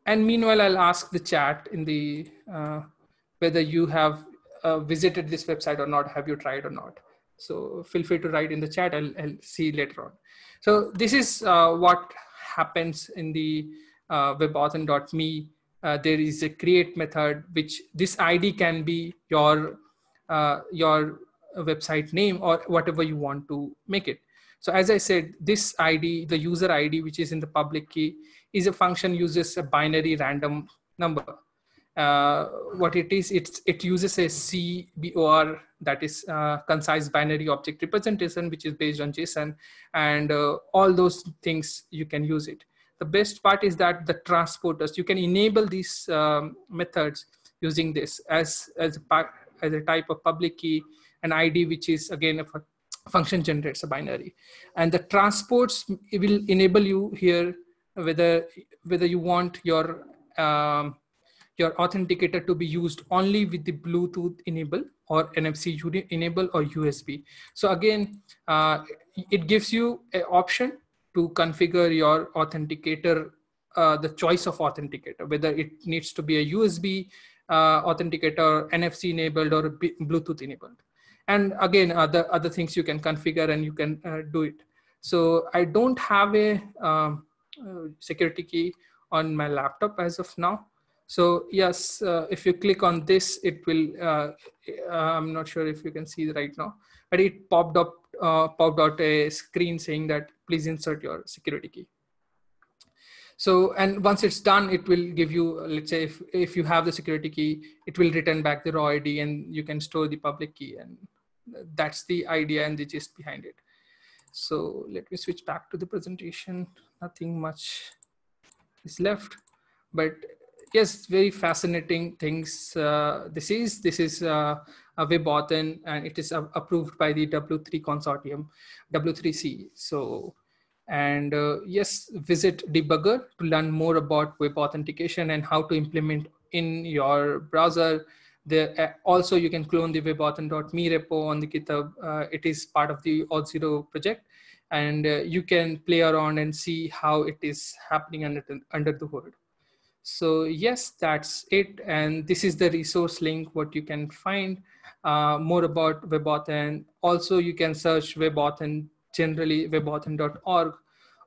and meanwhile i'll ask the chat in the uh, whether you have uh, visited this website or not. Have you tried or not? So feel free to write in the chat. I'll, I'll see later on. So this is uh, what happens in the uh, webauthn.me uh, there is a create method which this id can be your uh, your website name or whatever you want to make it. So as i said this id the user id which is in the public key is a function uses a binary random number. Uh, what it is it's it uses a cbor that is uh, concise binary object representation which is based on json and uh, all those things you can use it. The best part is that the transporters you can enable these um, methods using this as as a, as a type of public key an id which is again a function generates a binary and the transports will enable you here whether whether you want your um, your authenticator to be used only with the bluetooth enable or nfc enable or usb so again uh, it gives you an option to configure your authenticator, uh, the choice of authenticator, whether it needs to be a USB uh, authenticator, NFC enabled, or Bluetooth enabled. And again, other, other things you can configure and you can uh, do it. So I don't have a um, uh, security key on my laptop as of now. So yes, uh, if you click on this, it will, uh, I'm not sure if you can see right now, but it popped up uh, popped out a screen saying that please insert your security key. So, and once it's done, it will give you, let's say if, if you have the security key, it will return back the raw ID and you can store the public key. And that's the idea and the gist behind it. So let me switch back to the presentation. Nothing much is left, but yes, very fascinating things. Uh, this is, this is uh, a WebAuthn and it is approved by the W3 consortium, W3C. So, and uh, yes, visit debugger to learn more about web authentication and how to implement in your browser. There, uh, also, you can clone the webauthn.me repo on the GitHub. Uh, it is part of the Auth0 project and uh, you can play around and see how it is happening under the, under the hood. So yes, that's it. And this is the resource link, what you can find uh, more about WebAuthn. Also, you can search WebAuthn generally webauthn.org,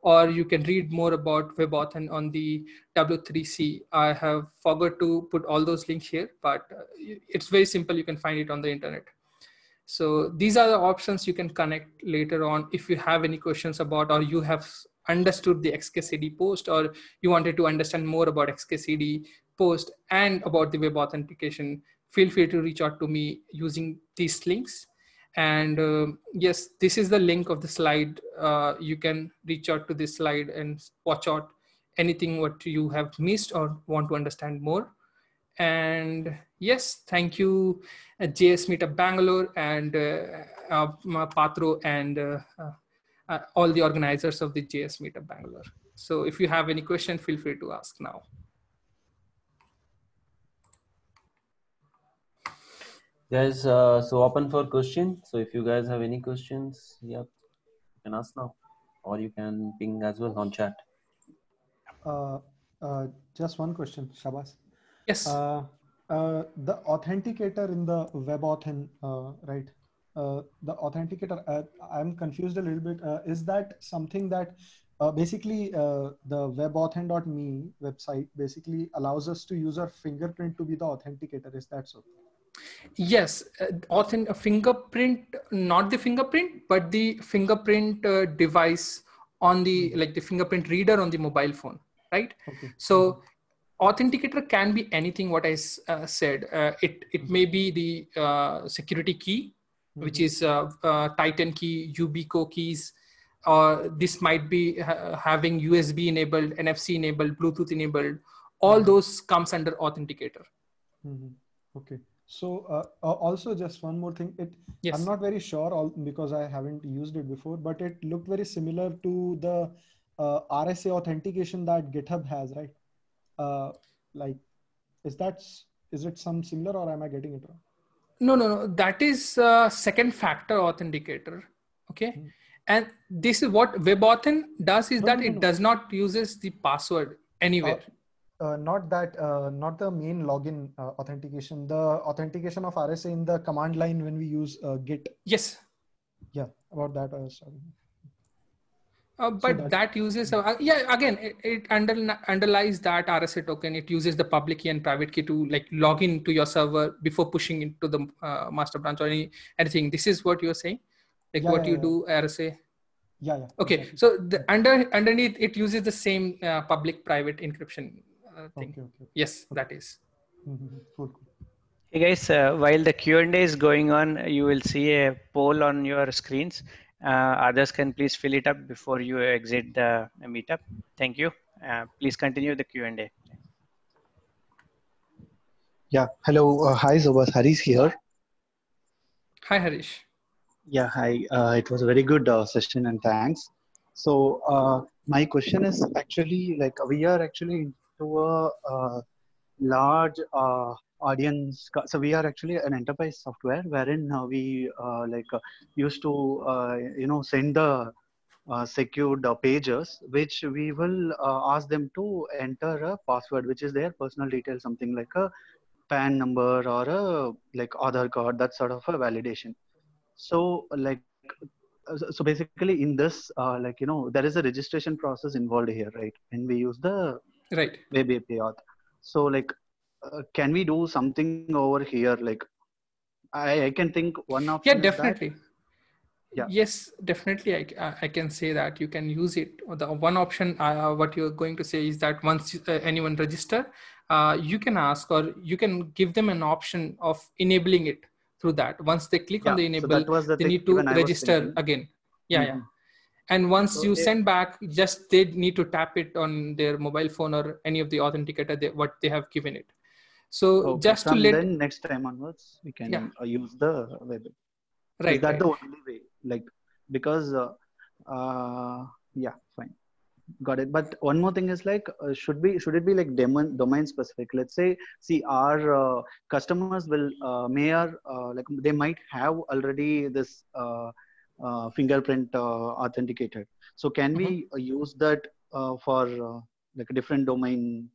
or you can read more about WebAuthn on the W3C. I have forgot to put all those links here, but uh, it's very simple. You can find it on the internet. So these are the options you can connect later on if you have any questions about or you have understood the XKCD post or you wanted to understand more about XKCD post and about the web authentication feel free to reach out to me using these links. And uh, yes, this is the link of the slide. Uh, you can reach out to this slide and watch out anything what you have missed or want to understand more. And yes, thank you, uh, JS Meetup Bangalore and uh, uh Patro and uh, all the organizers of the JS Meetup Bangalore. So if you have any question, feel free to ask now. Guys uh, so open for question. So if you guys have any questions yeah you can ask now. Or you can ping as well on chat. Uh, uh, just one question Shahbaz yes. Uh, uh, the authenticator in the WebAuthn uh, right uh, the authenticator uh, i'm confused a little bit. Uh, is that something that uh, basically the WebAuthn.me website basically allows us to use our fingerprint to be the authenticator? Is that so Yes, uh, authentic fingerprint, not the fingerprint, but the fingerprint uh, device on the Mm-hmm. like the fingerprint reader on the mobile phone, right? Okay. So authenticator can be anything. What I uh, said, uh, it it may be the uh, security key, which Mhm. is uh, Titan key, Yubico keys, or this might be ha- having USB enabled, NFC enabled, Bluetooth enabled. All Mhm. those comes under authenticator. Mhm. Okay. So uh, uh, also just one more thing. It Yes. I'm not very sure all because I haven't used it before, but it looked very similar to the uh, RSA authentication that GitHub has, right? Uh, like, is that is it some similar or am I getting it wrong? No, no, no. That is uh, second factor authenticator. Okay. And this is what WebAuthn does is No, that no, no, it does not uses the password anywhere. Uh, not that, uh, not the main login uh, authentication, the authentication of RSA in the command line when we use uh, Git. yes. Yeah, about that I was talking. Uh, but that- that uses, uh, yeah, again, it, it under, underlies that RSA token. It uses the public key and private key to like log in to your server before pushing into the uh, master branch or any, anything. This is what you're saying, like Yeah, what yeah, you yeah. do RSA. Yeah, yeah. Okay, exactly. so the, under underneath it uses the same uh, public private encryption uh, thing. Okay, okay. Yes, that is. Mhm. Cool, cool. Hey guys, uh, while the Q&A is going on, you will see a poll on your screens. Uh, others can please fill it up before you exit the meetup. Thank you. Uh, please continue the Q&A. Yeah, hello. Uh, hi, Shahbaz. Harish here. Hi, Harish. Yeah, hi. Uh, it was a very good uh, session and thanks. So, uh, my question is actually like we are actually into a, large uh, audience. So, we are actually an enterprise software wherein uh, we uh, like uh, used to, uh, you know, send the uh, secured pages, which we will ask them to enter a password, which is their personal details, something like a PAN number or a like Aadhaar card, that sort of a validation. So like, so- basically in this, like, you know, there is a registration process involved here, right? And we use the Right. maybe API auth. So like, uh, can we do something over here? Like, I, I can think one of Yeah, that- definitely. Yeah. Yes, definitely. I, I- can say that you can use it. The one option, uh, what you're going to say is that once uh, anyone register, uh, you can ask or you can give them an option of enabling it through that. Once they click on the enable, was the they need to even I was register again. Yeah, yeah. And once So you they- send back, just they need to tap it on their mobile phone or any of the authenticator they, what they have given it. So Okay, just to let then next time onwards, we can Yeah. uh, use the web. Right, Is that right. the only way? Like, because, uh, uh, yeah, fine. Got it. But one more thing is like, uh, should be should it be like domain domain specific? Let's say, see, our uh, customers will uh, may are uh, like they might have already this uh, fingerprint uh, authenticated. So can we uh, use that uh, for uh, like a different domain?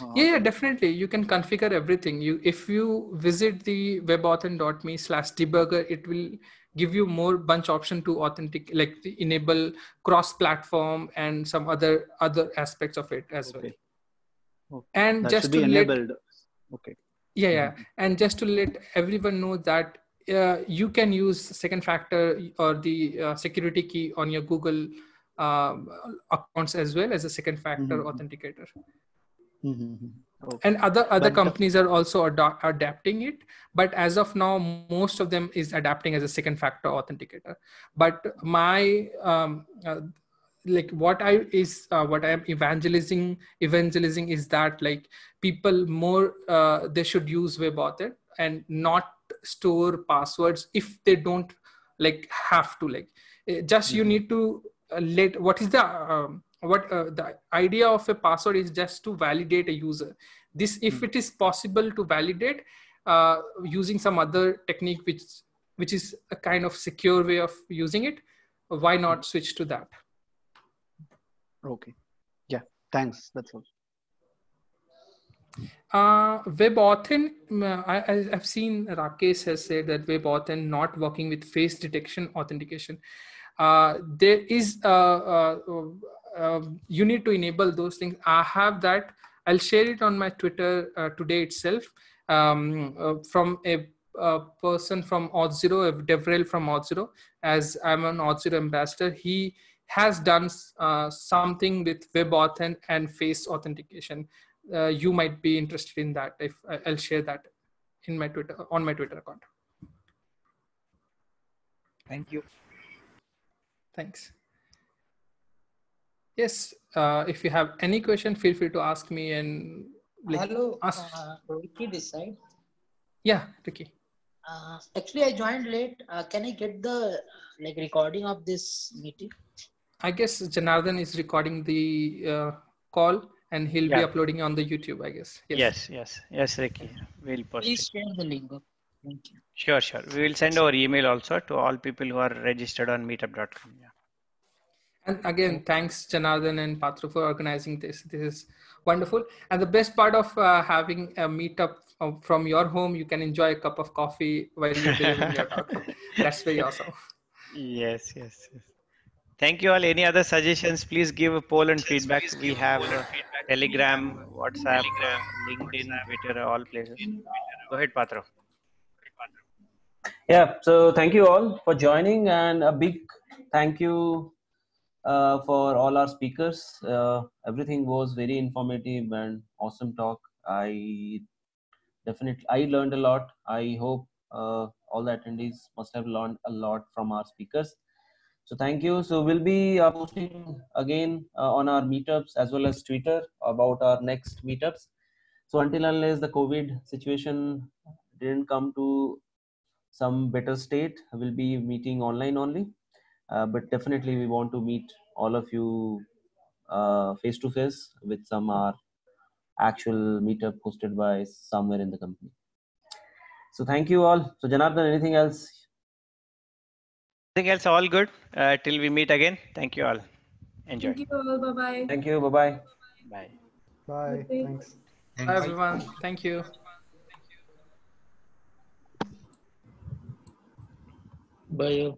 Uh, yeah, yeah, definitely. You can configure everything. You if you visit the webauthn.me slash debugger, it will give you more bunch option to authentic like the enable cross platform and some other other aspects of it as well. Okay. And that just to let. Okay. yeah yeah and just to let everyone know that uh, you can use second factor or the uh, security key on your google um, accounts as well as a second factor Mhm. authenticator Mhm. Okay. and other other But companies are also ado- adapting it but as of now most of them is adapting as a second factor authenticator but my um, uh, like what i is uh, what i am evangelizing evangelizing is that like people more uh, they should use WebAuthn and not store passwords if they don't like have to like eh, just you need to uh, let what is the um, what uh, the idea of a password is just to validate a user this if it is possible to validate uh, using some other technique which which is a kind of secure way of using it why not switch to that Okay. Yeah. Thanks. That's all. Uh, WebAuthn, mm, I, I've seen Rakesh has said that WebAuthn not working with face detection authentication. Uh, there is, uh, uh, uh, you need to enable those things. I have that. I'll share it on my Twitter today itself. um, from a, a, person from Auth0, Devrel from Auth0, as I'm an Auth0 ambassador. He has done uh, something with WebAuthn and face authentication. Uh, you might be interested in that. If I'll share that in my Twitter on my Twitter account. Thank you. Thanks. Yes, uh, if you have any question, feel free to ask me and like, Hello, ask. Uh, Ricky this side. Yeah, Ricky. Uh, actually, I joined late. Uh, can I get the like recording of this meeting? I guess Janardhan is recording the uh, call and he'll yeah. be uploading on the YouTube, I guess. Yes, yes, yes, yes Ricky. We'll post Please it. share the link. Thank you. Sure, sure. We will send our email also to all people who are registered on meetup.com. Yeah. And again, thanks Janardhan and Patru for organizing this. This is wonderful. And the best part of uh, having a meetup from your home, you can enjoy a cup of coffee while you're delivering your talk. [laughs] That's very awesome. Yes, yes, yes. Thank you all. Any other suggestions? Please give a poll and feedback. We have Telegram, WhatsApp, LinkedIn, Twitter, all places. Go ahead, Patro. Yeah, so thank you all for joining and a big thank you uh, for all our speakers. Uh, everything was very informative and awesome talk. I definitely, I learned a lot. I hope uh, all the attendees must have learned a lot from our speakers. So thank you. So we'll be uh, posting again uh, on our meetups as well as Twitter about our next meetups. So until unless the COVID situation didn't come to some better state, we'll be meeting online only. Uh, but definitely we want to meet all of you face to face with some our actual meetup hosted by somewhere in the company. So thank you all. So Janardhan, anything else Anything else? All good. Uh, till we meet again. Thank you all. Enjoy. Thank you all. Bye bye. Thank you. Bye bye. Bye. Bye. Thanks. Bye everyone. Thank you. Bye.